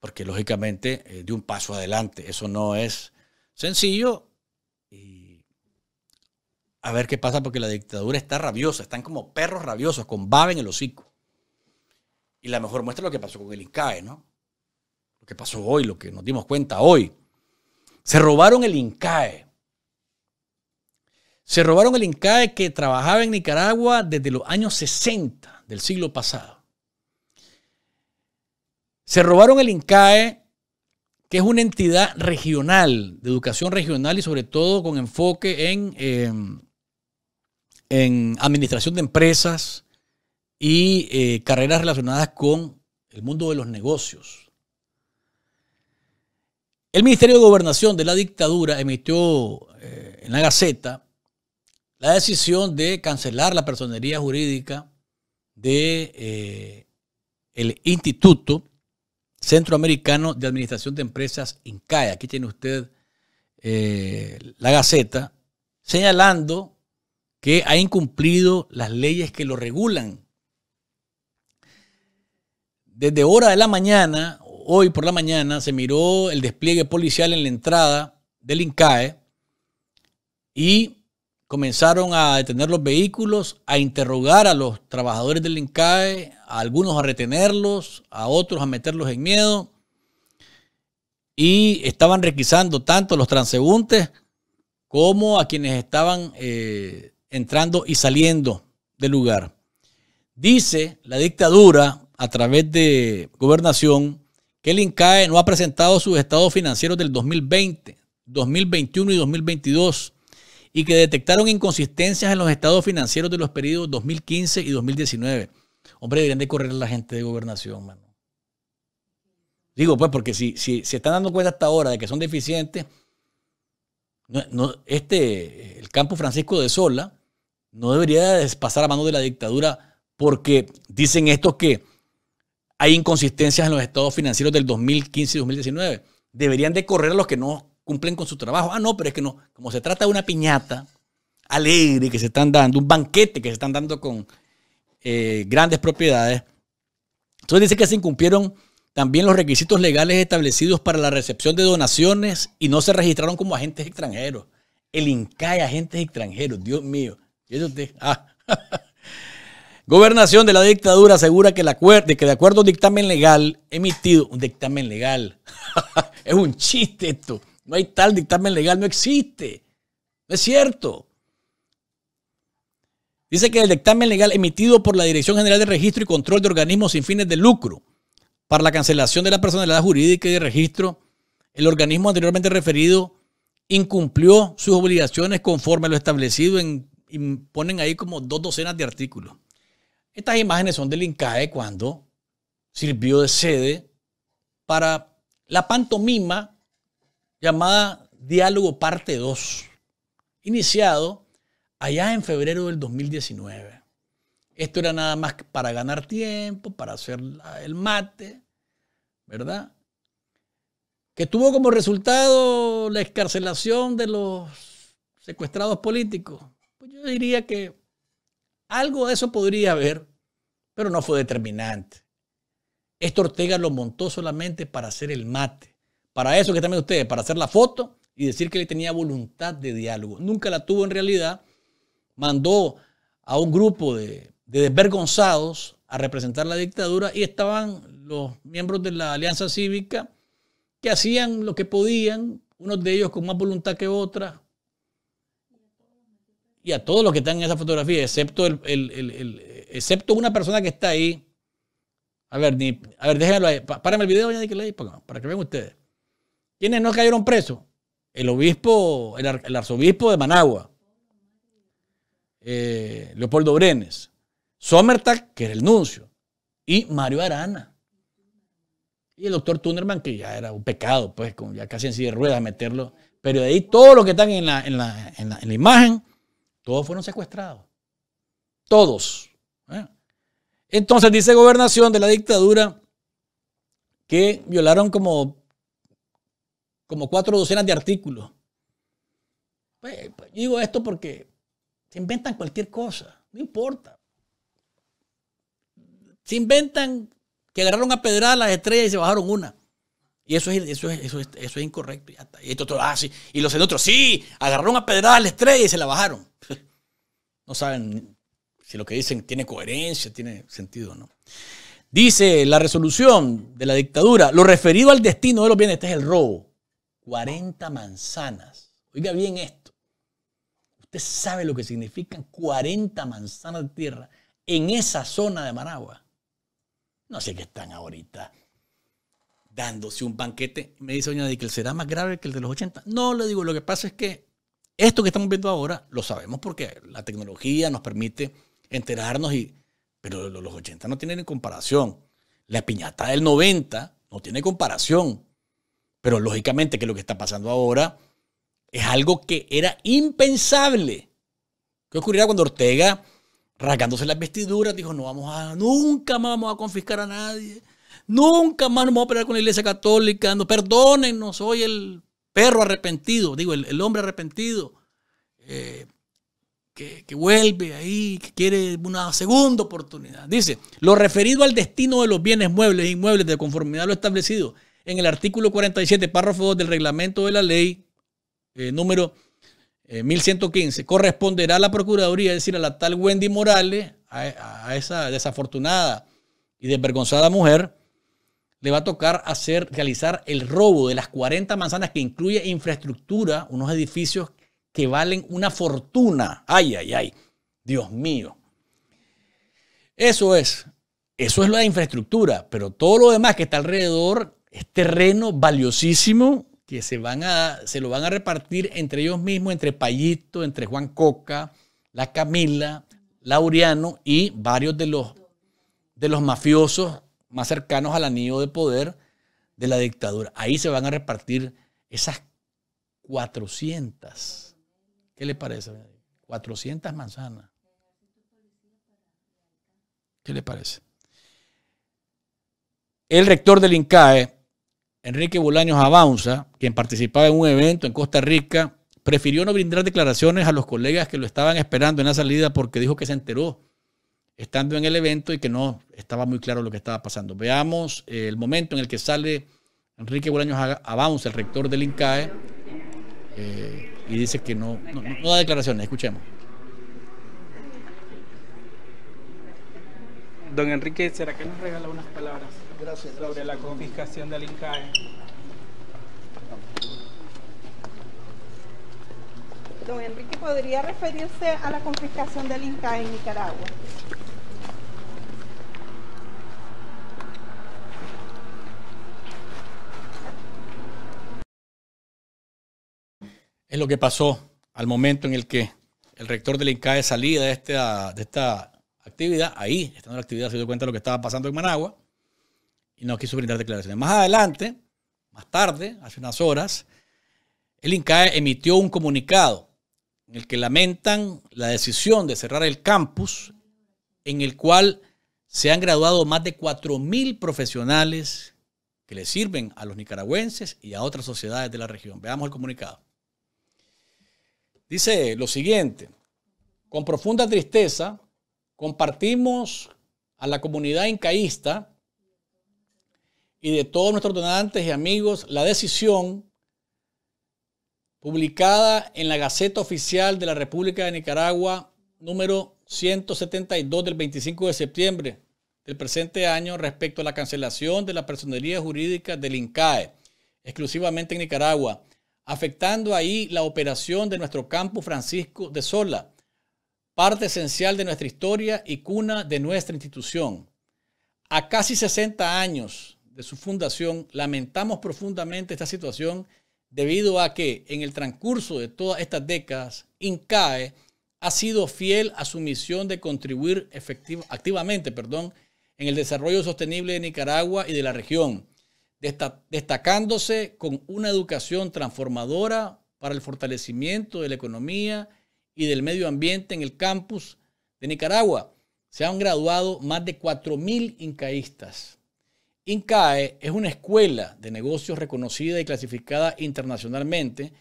Porque lógicamente eh, de un paso adelante. Eso no es sencillo. Y a ver qué pasa porque la dictadura está rabiosa. Están como perros rabiosos con baba en el hocico. Y la mejor muestra es lo que pasó con el INCAE, ¿no? Lo que pasó hoy, lo que nos dimos cuenta hoy. Se robaron el INCAE. Se robaron el INCAE que trabajaba en Nicaragua desde los años 60 del siglo pasado. Se robaron el INCAE, que es una entidad regional, de educación regional y sobre todo con enfoque en, em, en administración de empresas y eh, carreras relacionadas con el mundo de los negocios. El Ministerio de Gobernación de la dictadura emitió eh, en la Gaceta la decisión de cancelar la personería jurídica de eh, el Instituto Centroamericano de Administración de Empresas, INCAE. Aquí tiene usted eh, la Gaceta, señalando que ha incumplido las leyes que lo regulan. Desde hora de la mañana, hoy por la mañana, se miró el despliegue policial en la entrada del INCAE y comenzaron a detener los vehículos, a interrogar a los trabajadores del INCAE, a algunos a retenerlos, a otros a meterlos en miedo. Y estaban requisando tanto a los transeúntes como a quienes estaban eh, entrando y saliendo del lugar. Dice la dictadura a través de gobernación que el INCAE no ha presentado sus estados financieros del 2020, 2021 y 2022 y que detectaron inconsistencias en los estados financieros de los periodos 2015 y 2019. Hombre, deberían de correr a la gente de gobernación, mano. Digo, pues, porque si, si se están dando cuenta hasta ahora de que son deficientes, este, el campo Francisco de Sola no debería pasar a mano de la dictadura porque dicen estos que hay inconsistencias en los estados financieros del 2015 y 2019. Deberían de correr a los que no cumplen con su trabajo. Ah, no, pero es que no, como se trata de una piñata alegre que se están dando, un banquete que se están dando con eh, grandes propiedades. Entonces dice que se incumplieron también los requisitos legales establecidos para la recepción de donaciones y no se registraron como agentes extranjeros. El INCAE agentes extranjeros, Dios mío. Ah. Gobernación de la dictadura asegura que, que de acuerdo a un dictamen legal emitido, un dictamen legal, es un chiste esto, no hay tal dictamen legal, no existe. No es cierto. Dice que el dictamen legal emitido por la Dirección General de Registro y Control de Organismos sin fines de lucro para la cancelación de la personalidad jurídica y de registro, el organismo anteriormente referido incumplió sus obligaciones conforme a lo establecido en, ponen ahí como dos docenas de artículos. Estas imágenes son del INCAE cuando sirvió de sede para la pantomima llamada Diálogo Parte 2, iniciado allá en febrero del 2019. Esto era nada más para ganar tiempo, para hacer el mate, ¿verdad? Que tuvo como resultado la escarcelación de los secuestrados políticos. Pues yo diría que algo de eso podría haber, pero no fue determinante. Esto Ortega lo montó solamente para hacer el mate. Para eso que también ustedes, para hacer la foto y decir que él tenía voluntad de diálogo. Nunca la tuvo en realidad. Mandó a un grupo de, desvergonzados a representar la dictadura y estaban los miembros de la Alianza Cívica que hacían lo que podían, unos de ellos con más voluntad que otras. Y a todos los que están en esa fotografía, excepto, excepto una persona que está ahí. A ver, a ver, déjenlo ahí. Párame el video para que vean ustedes. ¿Quiénes no cayeron presos? El obispo, el, arzobispo de Managua, eh, Leopoldo Brenes, Sommertag, que era el nuncio, y Mario Arana. Y el doctor Tunerman, que ya era un pecado, pues, con ya casi en silla de ruedas meterlo. Pero de ahí todos los que están en la, en la, imagen, todos fueron secuestrados. Todos. ¿eh? Entonces dice gobernación de la dictadura que violaron como como cuatro docenas de artículos. Pues, pues, digo esto porque se inventan cualquier cosa, no importa. Se inventan que agarraron a pedrar las estrellas y se bajaron una. Y eso es, eso es, eso es, incorrecto. Y, esto, ah, y los otros, sí, agarraron a pedrar la estrella y se la bajaron. No saben si lo que dicen tiene coherencia, tiene sentido o no. Dice la resolución de la dictadura, lo referido al destino de los bienes, este es el robo. 40 manzanas. Oiga bien esto. Usted sabe lo que significan 40 manzanas de tierra en esa zona de Managua. No sé qué están ahorita dándose un banquete. Me dice doña Dickel, ¿será más grave que el de los 80? No, le digo, lo que pasa es que esto que estamos viendo ahora lo sabemos porque la tecnología nos permite enterarnos, y, pero los 80 no tienen comparación. La piñata del 90 no tiene comparación. Pero lógicamente que lo que está pasando ahora es algo que era impensable. ¿Qué ocurrirá cuando Ortega, rasgándose las vestiduras, dijo, no vamos a, nunca más vamos a confiscar a nadie, nunca más nos vamos a pelear con la iglesia católica, no, perdónennos, soy el perro arrepentido, digo, el, hombre arrepentido, eh, que, que, vuelve ahí, que quiere una segunda oportunidad. Dice, lo referido al destino de los bienes muebles e inmuebles de conformidad a lo establecido en el artículo 47, párrafo 2 del reglamento de la ley eh, número 1115, eh, corresponderá a la Procuraduría, es decir, a la tal Wendy Morales, a, a esa desafortunada y desvergonzada mujer, le va a tocar hacer, realizar el robo de las 40 manzanas que incluye infraestructura, unos edificios que valen una fortuna. Ay, ay, ay. Dios mío. Eso es. Eso es la infraestructura, pero todo lo demás que está alrededor es terreno valiosísimo que se, van a, se lo van a repartir entre ellos mismos, entre Payito, entre Juan Coca, la Camila, Laureano y varios de los, de los mafiosos más cercanos al anillo de poder de la dictadura. Ahí se van a repartir esas 400. ¿Qué le parece? 400 manzanas. ¿Qué le parece? El rector del INCAE, Enrique Bolaños Avanza, quien participaba en un evento en Costa Rica, prefirió no brindar declaraciones a los colegas que lo estaban esperando en la salida porque dijo que se enteró estando en el evento y que no estaba muy claro lo que estaba pasando. Veamos el momento en el que sale Enrique Bolaños Avanza, el rector del INCAE, eh, y dice que no, no, da declaraciones. Escuchemos. Don Enrique, ¿será que nos regala unas palabras Gracias, sobre la confiscación del INCAE? Don Enrique, ¿podría referirse a la confiscación del INCAE en Nicaragua? es lo que pasó al momento en el que el rector del INCAE salía de esta, de esta actividad. Ahí, estando en la actividad, se dio cuenta de lo que estaba pasando en Managua y no quiso brindar declaraciones. Más adelante, más tarde, hace unas horas, el INCAE emitió un comunicado en el que lamentan la decisión de cerrar el campus en el cual se han graduado más de 4.000 profesionales que le sirven a los nicaragüenses y a otras sociedades de la región. Veamos el comunicado. Dice lo siguiente, con profunda tristeza compartimos a la comunidad incaísta y de todos nuestros donantes y amigos la decisión publicada en la Gaceta Oficial de la República de Nicaragua número 172 del 25 de septiembre del presente año respecto a la cancelación de la personería jurídica del INCAE, exclusivamente en Nicaragua, afectando ahí la operación de nuestro campo Francisco de Sola, parte esencial de nuestra historia y cuna de nuestra institución. A casi 60 años de su fundación, lamentamos profundamente esta situación debido a que en el transcurso de todas estas décadas, INCAE ha sido fiel a su misión de contribuir activamente perdón, en el desarrollo sostenible de Nicaragua y de la región destacándose con una educación transformadora para el fortalecimiento de la economía y del medio ambiente en el campus de Nicaragua. Se han graduado más de 4.000 incaístas. INCAE es una escuela de negocios reconocida y clasificada internacionalmente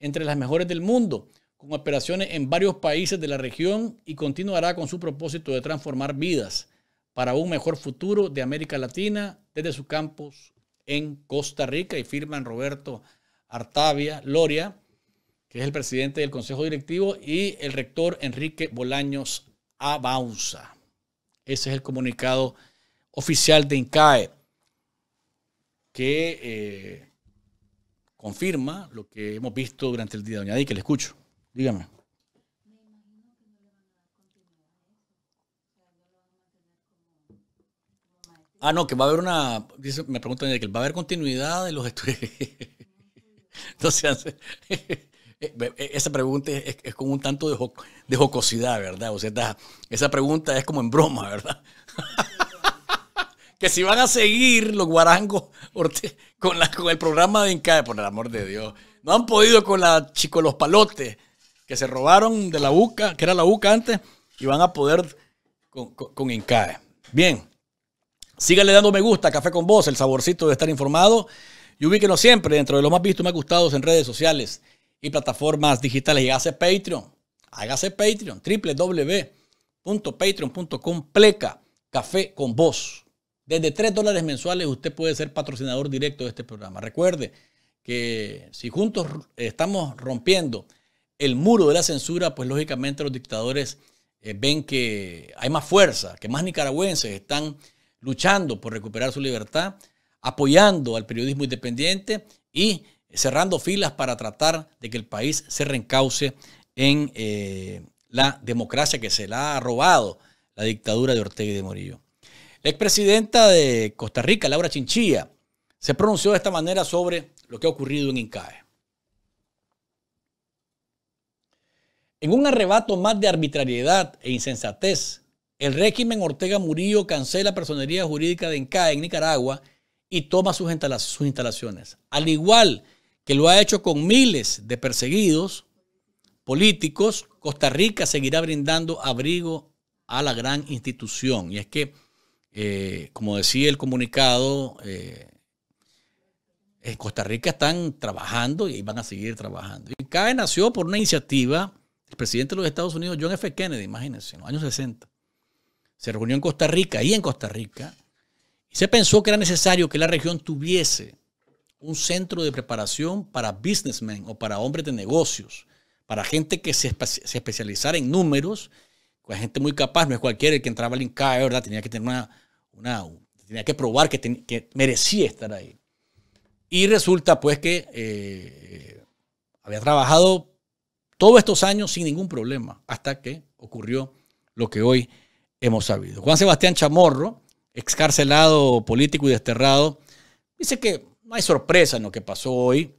entre las mejores del mundo, con operaciones en varios países de la región y continuará con su propósito de transformar vidas para un mejor futuro de América Latina desde su campus en Costa Rica y firman Roberto Artavia Loria, que es el presidente del Consejo Directivo, y el rector Enrique Bolaños Abauza. Ese es el comunicado oficial de INCAE que eh, confirma lo que hemos visto durante el día. Doña Di, que le escucho. Dígame. Ah, no, que va a haber una. Dice, me preguntan que va a haber continuidad de los estudios. Entonces, esa pregunta es, con un tanto de, jocosidad, ¿verdad? O sea, esa pregunta es como en broma, ¿verdad? que si van a seguir los guarangos con, la, el programa de INCAE, por el amor de Dios. No han podido con la chico los palotes que se robaron de la UCA, que era la UCA antes, y van a poder con, con, INCAE. Bien, síganle dando me gusta, Café con Voz, el saborcito de estar informado. Y ubíquenos siempre dentro de los más vistos y más gustados en redes sociales y plataformas digitales. Y hágase Patreon. Hágase Patreon. www.patreon.com pleca café con voz. Desde 3 dólares mensuales usted puede ser patrocinador directo de este programa. Recuerde que si juntos estamos rompiendo el muro de la censura, pues lógicamente los dictadores eh, ven que hay más fuerza, que más nicaragüenses están luchando por recuperar su libertad, apoyando al periodismo independiente y cerrando filas para tratar de que el país se reencauce en eh, la democracia que se la ha robado la dictadura de Ortega y de Morillo. La expresidenta de Costa Rica, Laura Chinchilla, se pronunció de esta manera sobre lo que ha ocurrido en INCAE. En un arrebato más de arbitrariedad e insensatez, el régimen Ortega Murillo cancela personería jurídica de INCAE en Nicaragua y toma sus instalaciones. Al igual que lo ha hecho con miles de perseguidos políticos, Costa Rica seguirá brindando abrigo a la gran institución. Y es que, eh, como decía el comunicado, eh, en Costa Rica están trabajando y van a seguir trabajando. Y CAE nació por una iniciativa del presidente de los Estados Unidos, John F. Kennedy, imagínense, en los años 60. Se reunió en Costa Rica y en Costa Rica y se pensó que era necesario que la región tuviese un centro de preparación para businessmen o para hombres de negocios, para gente que se, especializara en números, con gente muy capaz, no es cualquiera el que entraba al INCAE, ¿verdad? Tenía que tener una, tenía que probar que, merecía estar ahí. Y resulta pues que eh, había trabajado todos estos años sin ningún problema, hasta que ocurrió lo que hoy hemos sabido. Juan Sebastián Chamorro, excarcelado político y desterrado, dice que no hay sorpresa en lo que pasó hoy,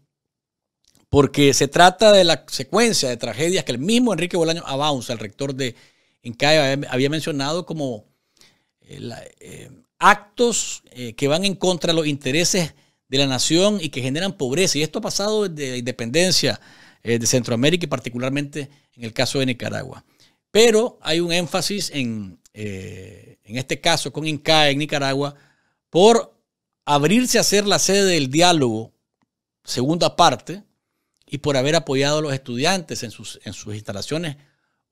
porque se trata de la secuencia de tragedias que el mismo Enrique Bolaño Abaunza, el rector de INCAE, había mencionado como eh, eh, actos eh, que van en contra de los intereses de la nación y que generan pobreza. Y esto ha pasado desde la independencia de Centroamérica y particularmente en el caso de Nicaragua. Pero hay un énfasis en, en este caso con INCAE en Nicaragua por abrirse a ser la sede del diálogo, segunda parte, y por haber apoyado a los estudiantes en sus, en sus instalaciones.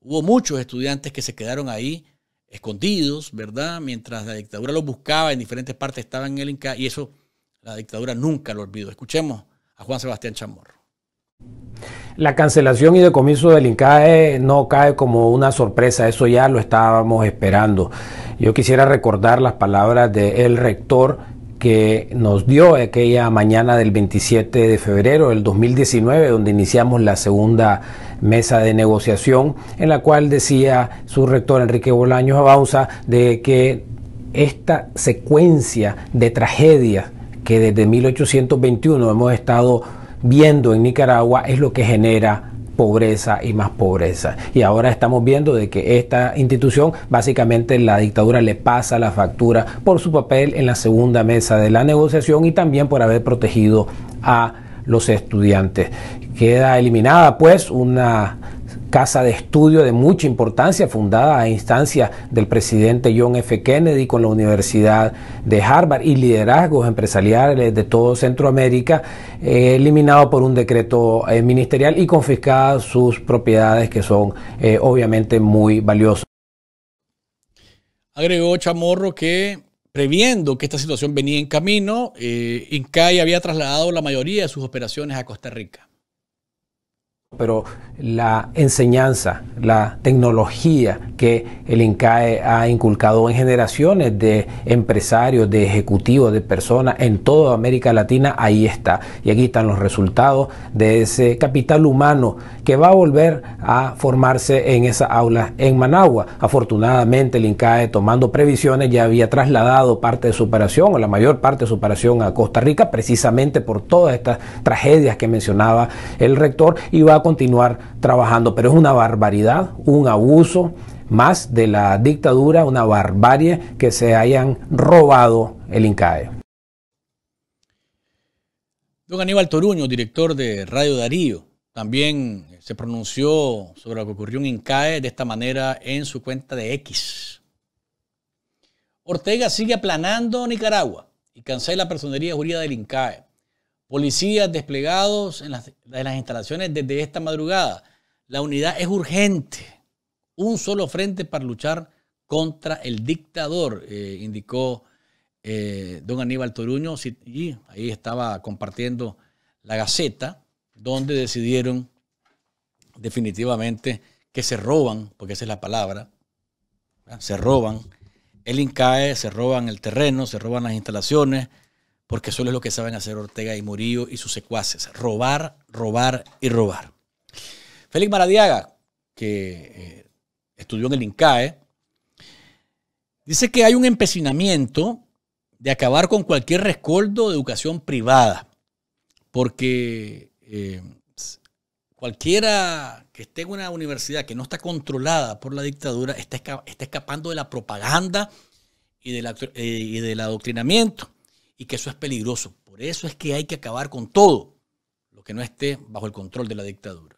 Hubo muchos estudiantes que se quedaron ahí escondidos, ¿verdad? Mientras la dictadura los buscaba en diferentes partes, estaban en el Inca, y eso la dictadura nunca lo olvidó. Escuchemos a Juan Sebastián Chamorro. La cancelación y decomiso del INCAE no cae como una sorpresa, eso ya lo estábamos esperando. Yo quisiera recordar las palabras del rector que nos dio aquella mañana del 27 de febrero del 2019, donde iniciamos la segunda mesa de negociación, en la cual decía su rector Enrique Bolaños Abaunza de que esta secuencia de tragedias que desde 1821 hemos estado viendo en Nicaragua es lo que genera pobreza y más pobreza. Y ahora estamos viendo de que esta institución, básicamente la dictadura le pasa la factura por su papel en la segunda mesa de la negociación y también por haber protegido a los estudiantes. Queda eliminada pues una casa de estudio de mucha importancia, fundada a instancia del presidente John F. Kennedy con la Universidad de Harvard y liderazgos empresariales de todo Centroamérica, eh, eliminado por un decreto eh, ministerial y confiscadas sus propiedades que son eh, obviamente muy valiosas. Agregó Chamorro que previendo que esta situación venía en camino, INCAI había trasladado la mayoría de sus operaciones a Costa Rica pero la enseñanza, la tecnología que el INCAE ha inculcado en generaciones de empresarios, de ejecutivos, de personas en toda América Latina, ahí está. Y aquí están los resultados de ese capital humano que va a volver a formarse en esa aula en Managua. Afortunadamente el INCAE, tomando previsiones, ya había trasladado parte de su operación o la mayor parte de su operación a Costa Rica, precisamente por todas estas tragedias que mencionaba el rector, y va a continuar trabajando, pero es una barbaridad, un abuso más de la dictadura, una barbarie que se hayan robado el INCAE. Don Aníbal Toruño, director de Radio Darío, también se pronunció sobre lo que ocurrió en INCAE de esta manera en su cuenta de X. Ortega sigue aplanando Nicaragua y cancela la personería jurídica del INCAE. Policías desplegados en las, instalaciones desde esta madrugada. La unidad es urgente. Un solo frente para luchar contra el dictador, eh, indicó eh, don Aníbal Toruño. Y ahí estaba compartiendo la Gaceta, donde decidieron definitivamente que se roban, porque esa es la palabra, se roban el INCAE, se roban el terreno, se roban las instalaciones, porque eso es lo que saben hacer Ortega y Murillo y sus secuaces, robar, robar y robar. Félix Maradiaga, que eh, estudió en el INCAE, dice que hay un empecinamiento de acabar con cualquier rescoldo de educación privada, porque eh, cualquiera que esté en una universidad que no está controlada por la dictadura está, escapando de la propaganda y, de eh, y del adoctrinamiento y que eso es peligroso. Por eso es que hay que acabar con todo lo que no esté bajo el control de la dictadura.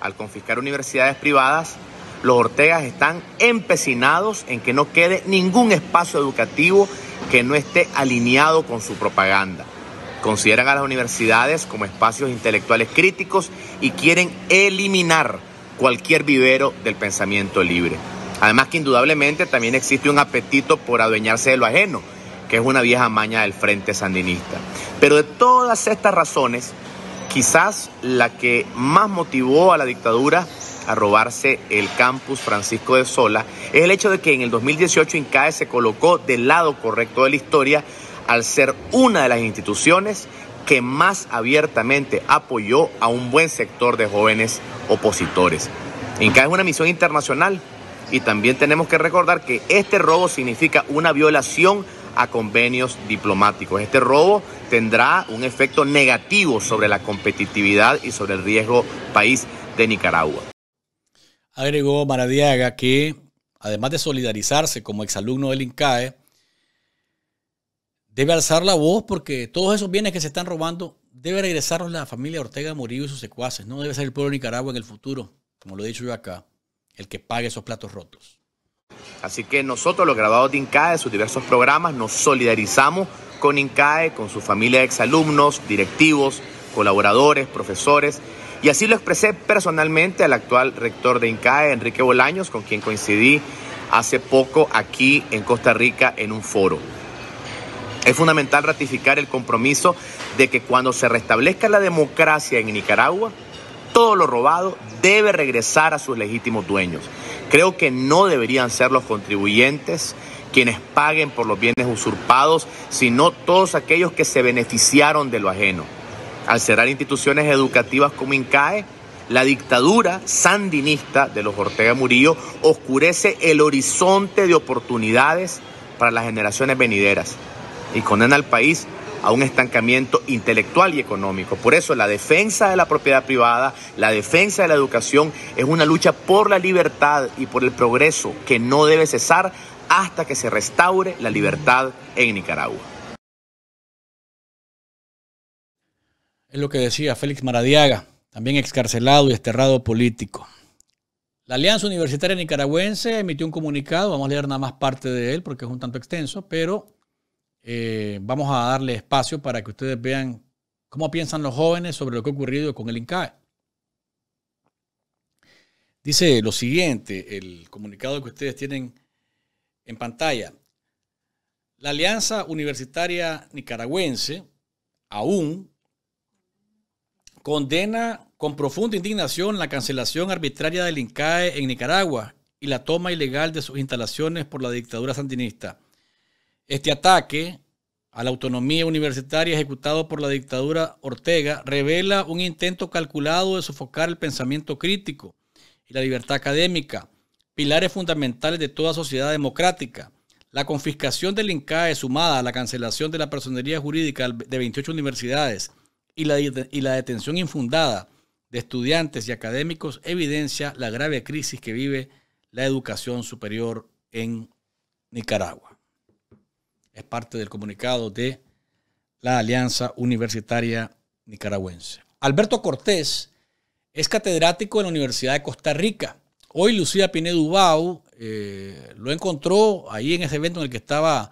Al confiscar universidades privadas, los Ortegas están empecinados en que no quede ningún espacio educativo que no esté alineado con su propaganda. Consideran a las universidades como espacios intelectuales críticos y quieren eliminar cualquier vivero del pensamiento libre. Además que indudablemente también existe un apetito por adueñarse de lo ajeno que es una vieja maña del Frente Sandinista. Pero de todas estas razones, quizás la que más motivó a la dictadura a robarse el campus Francisco de Sola es el hecho de que en el 2018 INCAE se colocó del lado correcto de la historia al ser una de las instituciones que más abiertamente apoyó a un buen sector de jóvenes opositores. INCAE es una misión internacional y también tenemos que recordar que este robo significa una violación a convenios diplomáticos. Este robo tendrá un efecto negativo sobre la competitividad y sobre el riesgo país de Nicaragua. Agregó Maradiaga que, además de solidarizarse como exalumno del INCAE, debe alzar la voz porque todos esos bienes que se están robando debe regresarlos la familia Ortega Murillo y sus secuaces. No debe ser el pueblo de Nicaragua en el futuro, como lo he dicho yo acá, el que pague esos platos rotos. Así que nosotros, los graduados de INCAE, sus diversos programas, nos solidarizamos con INCAE, con su familia de exalumnos, directivos, colaboradores, profesores. Y así lo expresé personalmente al actual rector de INCAE, Enrique Bolaños, con quien coincidí hace poco aquí en Costa Rica en un foro. Es fundamental ratificar el compromiso de que cuando se restablezca la democracia en Nicaragua, todo lo robado debe regresar a sus legítimos dueños. Creo que no deberían ser los contribuyentes quienes paguen por los bienes usurpados, sino todos aquellos que se beneficiaron de lo ajeno. Al cerrar instituciones educativas como INCAE, la dictadura sandinista de los Ortega Murillo oscurece el horizonte de oportunidades para las generaciones venideras y condena al país a un estancamiento intelectual y económico. Por eso la defensa de la propiedad privada, la defensa de la educación es una lucha por la libertad y por el progreso que no debe cesar hasta que se restaure la libertad en Nicaragua. Es lo que decía Félix Maradiaga, también excarcelado y desterrado político. La Alianza Universitaria Nicaragüense emitió un comunicado, vamos a leer nada más parte de él porque es un tanto extenso, pero eh, vamos a darle espacio para que ustedes vean cómo piensan los jóvenes sobre lo que ha ocurrido con el INCAE. Dice lo siguiente, el comunicado que ustedes tienen en pantalla. La Alianza Universitaria Nicaragüense aún condena con profunda indignación la cancelación arbitraria del INCAE en Nicaragua y la toma ilegal de sus instalaciones por la dictadura sandinista. Este ataque a la autonomía universitaria ejecutado por la dictadura Ortega revela un intento calculado de sofocar el pensamiento crítico y la libertad académica, pilares fundamentales de toda sociedad democrática. La confiscación del INCAE sumada a la cancelación de la personería jurídica de 28 universidades y la, y la detención infundada de estudiantes y académicos evidencia la grave crisis que vive la educación superior en Nicaragua. Es parte del comunicado de la Alianza Universitaria Nicaragüense. Alberto Cortés es catedrático en la Universidad de Costa Rica. Hoy Lucía Pinedo Ubau eh, lo encontró ahí en ese evento en el que estaba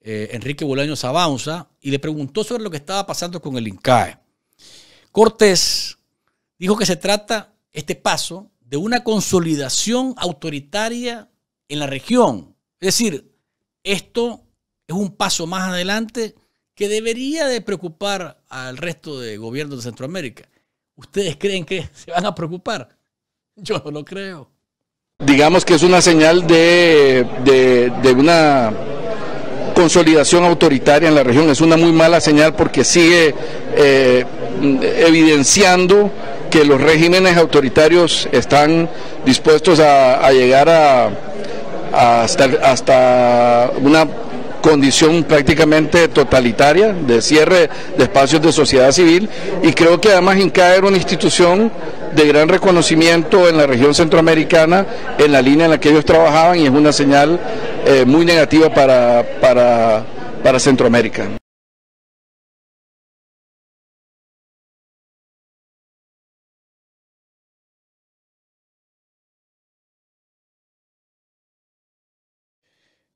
eh, Enrique Bolaños Avanza y le preguntó sobre lo que estaba pasando con el INCAE. Cortés dijo que se trata, este paso, de una consolidación autoritaria en la región. Es decir, esto es un paso más adelante que debería de preocupar al resto de gobiernos de Centroamérica. ¿Ustedes creen que se van a preocupar? Yo no creo. Digamos que es una señal de, de, una consolidación autoritaria en la región. Es una muy mala señal porque sigue eh, evidenciando que los regímenes autoritarios están dispuestos a, llegar a, hasta, hasta una condición prácticamente totalitaria de cierre de espacios de sociedad civil y creo que además INCA era una institución de gran reconocimiento en la región centroamericana en la línea en la que ellos trabajaban y es una señal eh, muy negativa para, para, para Centroamérica.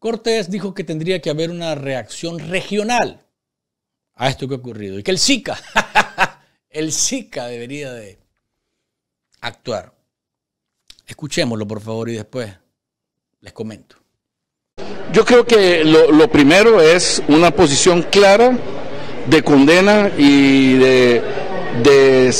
Cortés dijo que tendría que haber una reacción regional a esto que ha ocurrido y que el SICA, el SICA debería de actuar. Escuchémoslo, por favor, y después les comento. Yo creo que lo, primero es una posición clara de condena y de, de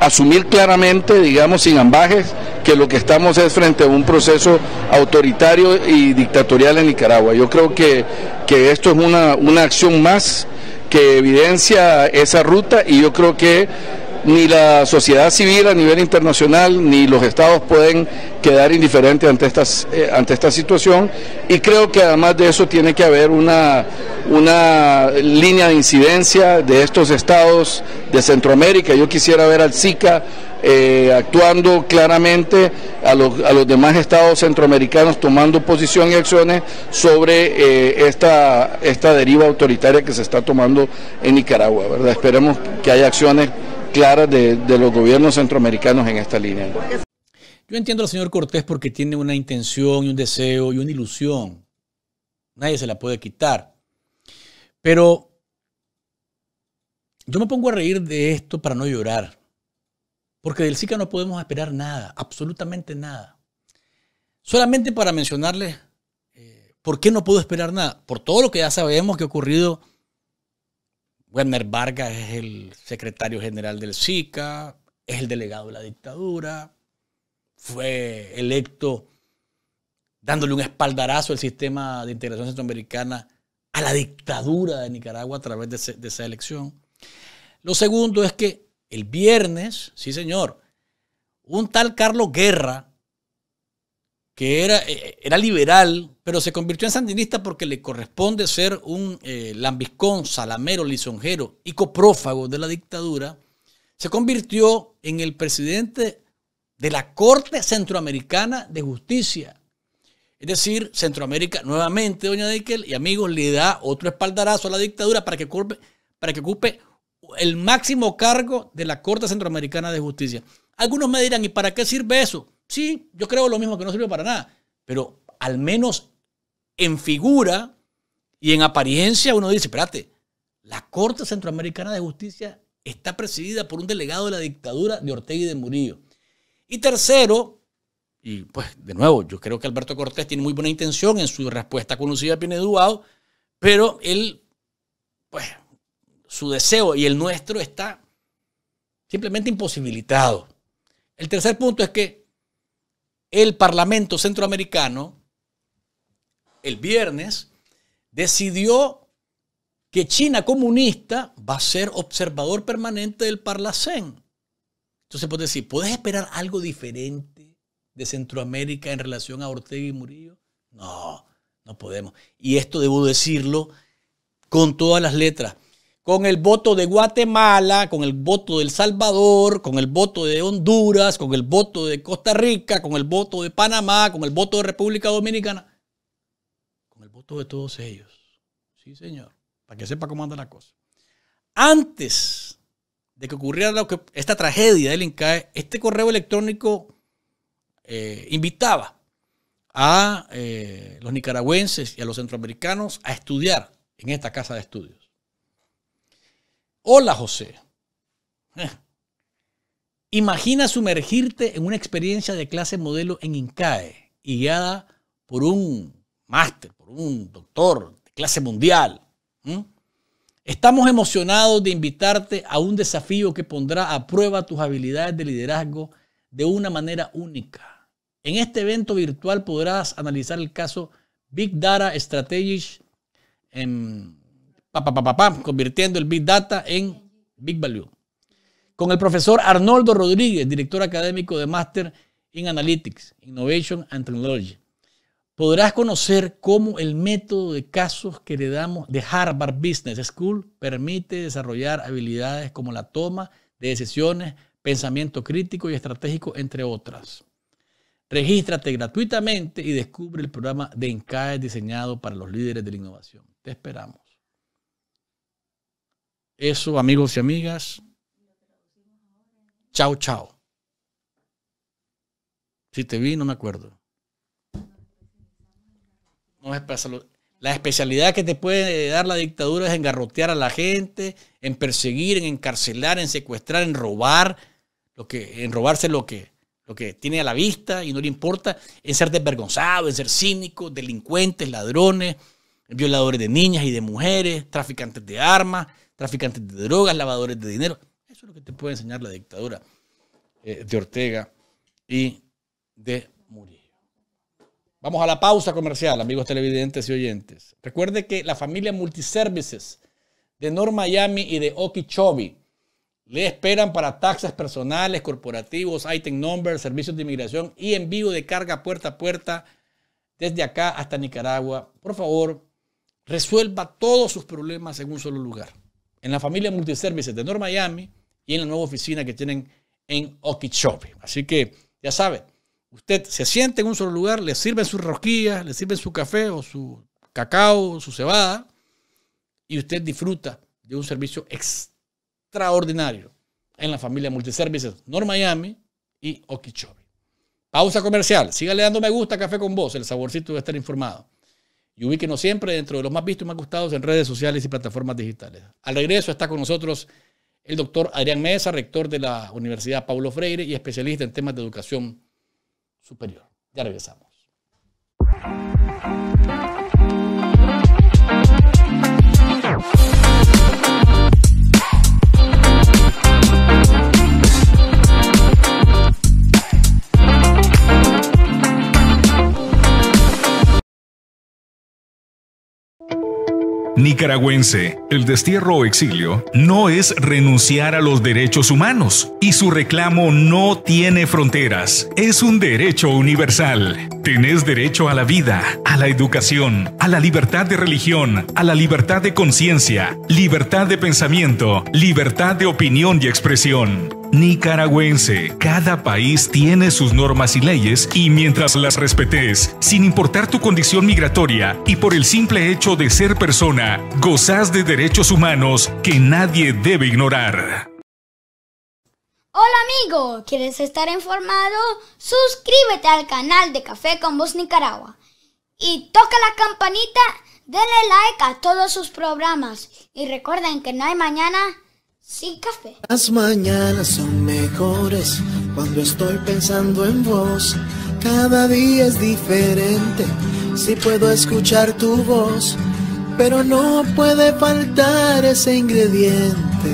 asumir claramente, digamos, sin ambajes, que lo que estamos es frente a un proceso autoritario y dictatorial en Nicaragua. Yo creo que, que esto es una, una acción más que evidencia esa ruta y yo creo que ni la sociedad civil a nivel internacional ni los estados pueden quedar indiferentes ante, estas, eh, ante esta situación y creo que además de eso tiene que haber una, una línea de incidencia de estos estados de Centroamérica. Yo quisiera ver al SICA eh, actuando claramente a los, a los, demás estados centroamericanos tomando posición y acciones sobre eh, esta, esta deriva autoritaria que se está tomando en Nicaragua. ¿verdad? Esperemos que haya acciones claras de, los gobiernos centroamericanos en esta línea. Yo entiendo al señor Cortés porque tiene una intención y un deseo y una ilusión. Nadie se la puede quitar. Pero yo me pongo a reír de esto para no llorar. Porque del SICA no podemos esperar nada, absolutamente nada. Solamente para mencionarles eh, por qué no puedo esperar nada. Por todo lo que ya sabemos que ha ocurrido Werner Vargas es el secretario general del SICA, es el delegado de la dictadura, fue electo dándole un espaldarazo al sistema de integración centroamericana a la dictadura de Nicaragua a través de esa elección. Lo segundo es que el viernes, sí señor, un tal Carlos Guerra, que era, eh, era liberal, pero se convirtió en sandinista porque le corresponde ser un eh, lambiscón, salamero, lisonjero y coprófago de la dictadura, se convirtió en el presidente de la Corte Centroamericana de Justicia. Es decir, Centroamérica nuevamente, doña Deikel y amigos, le da otro espaldarazo a la dictadura para que, ocupe, para que ocupe el máximo cargo de la Corte Centroamericana de Justicia. Algunos me dirán, ¿y para qué sirve eso? Sí, yo creo lo mismo que no sirve para nada, pero al menos en figura y en apariencia uno dice, espérate, la Corte Centroamericana de Justicia está presidida por un delegado de la dictadura de Ortega y de Murillo. Y tercero, y pues de nuevo, yo creo que Alberto Cortés tiene muy buena intención en su respuesta conocida a Pineduao, pero él, pues, su deseo y el nuestro está simplemente imposibilitado. El tercer punto es que el Parlamento Centroamericano, el viernes, decidió que China comunista va a ser observador permanente del Parlacén. Entonces, puedes decir, ¿puedes esperar algo diferente de Centroamérica en relación a Ortega y Murillo? No, no podemos. Y esto debo decirlo con todas las letras. Con el voto de Guatemala, con el voto de El Salvador, con el voto de Honduras, con el voto de Costa Rica, con el voto de Panamá, con el voto de República Dominicana, con el voto de todos ellos. Sí, señor para que sepa cómo anda la cosa. Antes de que ocurriera esta tragedia del INCAE, este correo electrónico eh, invitaba a eh, los nicaragüenses y a los centroamericanos a estudiar en esta casa de estudios. Hola José. Imagina sumergirte en una experiencia de clase modelo en INCAE y guiada por un máster, por un doctor de clase mundial. Estamos emocionados de invitarte a un desafío que pondrá a prueba tus habilidades de liderazgo de una manera única. En este evento virtual podrás analizar el caso Big Data Strategies en convirtiendo el Big Data en Big Value. Con el profesor Arnoldo Rodríguez, director académico de Master in Analytics, Innovation and Technology podrás conocer cómo el método de casos que le damos de Harvard Business School permite desarrollar habilidades como la toma de decisiones, pensamiento crítico y estratégico, entre otras. Regístrate gratuitamente y descubre el programa de ENCAE diseñado para los líderes de la innovación. Te esperamos. Eso, amigos y amigas. Chao, chao. Si te vi, no me acuerdo. La especialidad que te puede dar la dictadura es engarrotear a la gente, en perseguir, en encarcelar, en secuestrar, en robar, lo que, en robarse lo que, lo que tiene a la vista y no le importa, en ser desvergonzado, en ser cínico, delincuentes, ladrones, violadores de niñas y de mujeres, traficantes de armas, traficantes de drogas, lavadores de dinero. Eso es lo que te puede enseñar la dictadura eh, de Ortega y de Vamos a la pausa comercial, amigos televidentes y oyentes. Recuerde que la familia Multiservices de North Miami y de Okeechobee le esperan para taxas personales, corporativos, item number, servicios de inmigración y envío de carga puerta a puerta desde acá hasta Nicaragua. Por favor, resuelva todos sus problemas en un solo lugar. En la familia Multiservices de North Miami y en la nueva oficina que tienen en Okeechobee. Así que ya sabe, Usted se siente en un solo lugar, le sirven sus rosquillas, le sirven su café o su cacao, su cebada, y usted disfruta de un servicio extraordinario en la familia Multiservices North Miami y Okeechobee. Pausa comercial. Sígale dando me gusta Café con Voz, el saborcito de estar informado. Y ubíquenos siempre dentro de los más vistos y más gustados en redes sociales y plataformas digitales. Al regreso está con nosotros el doctor Adrián Mesa, rector de la Universidad Paulo Freire y especialista en temas de educación superior. Ya regresamos. Nicaragüense, el destierro o exilio no es renunciar a los derechos humanos y su reclamo no tiene fronteras. Es un derecho universal. Tenés derecho a la vida, a la educación, a la libertad de religión, a la libertad de conciencia, libertad de pensamiento, libertad de opinión y expresión nicaragüense. Cada país tiene sus normas y leyes y mientras las respetes, sin importar tu condición migratoria y por el simple hecho de ser persona, gozas de derechos humanos que nadie debe ignorar. Hola amigo, ¿quieres estar informado? Suscríbete al canal de Café con Voz Nicaragua y toca la campanita, denle like a todos sus programas y recuerden que no hay mañana sin café. Las mañanas son mejores cuando estoy pensando en vos. Cada día es diferente si puedo escuchar tu voz, pero no puede faltar ese ingrediente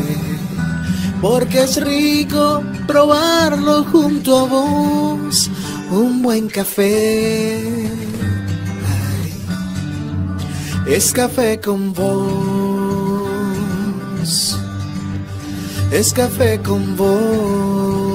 porque es rico probarlo junto a vos, un buen café. es café con vos, es café con vos.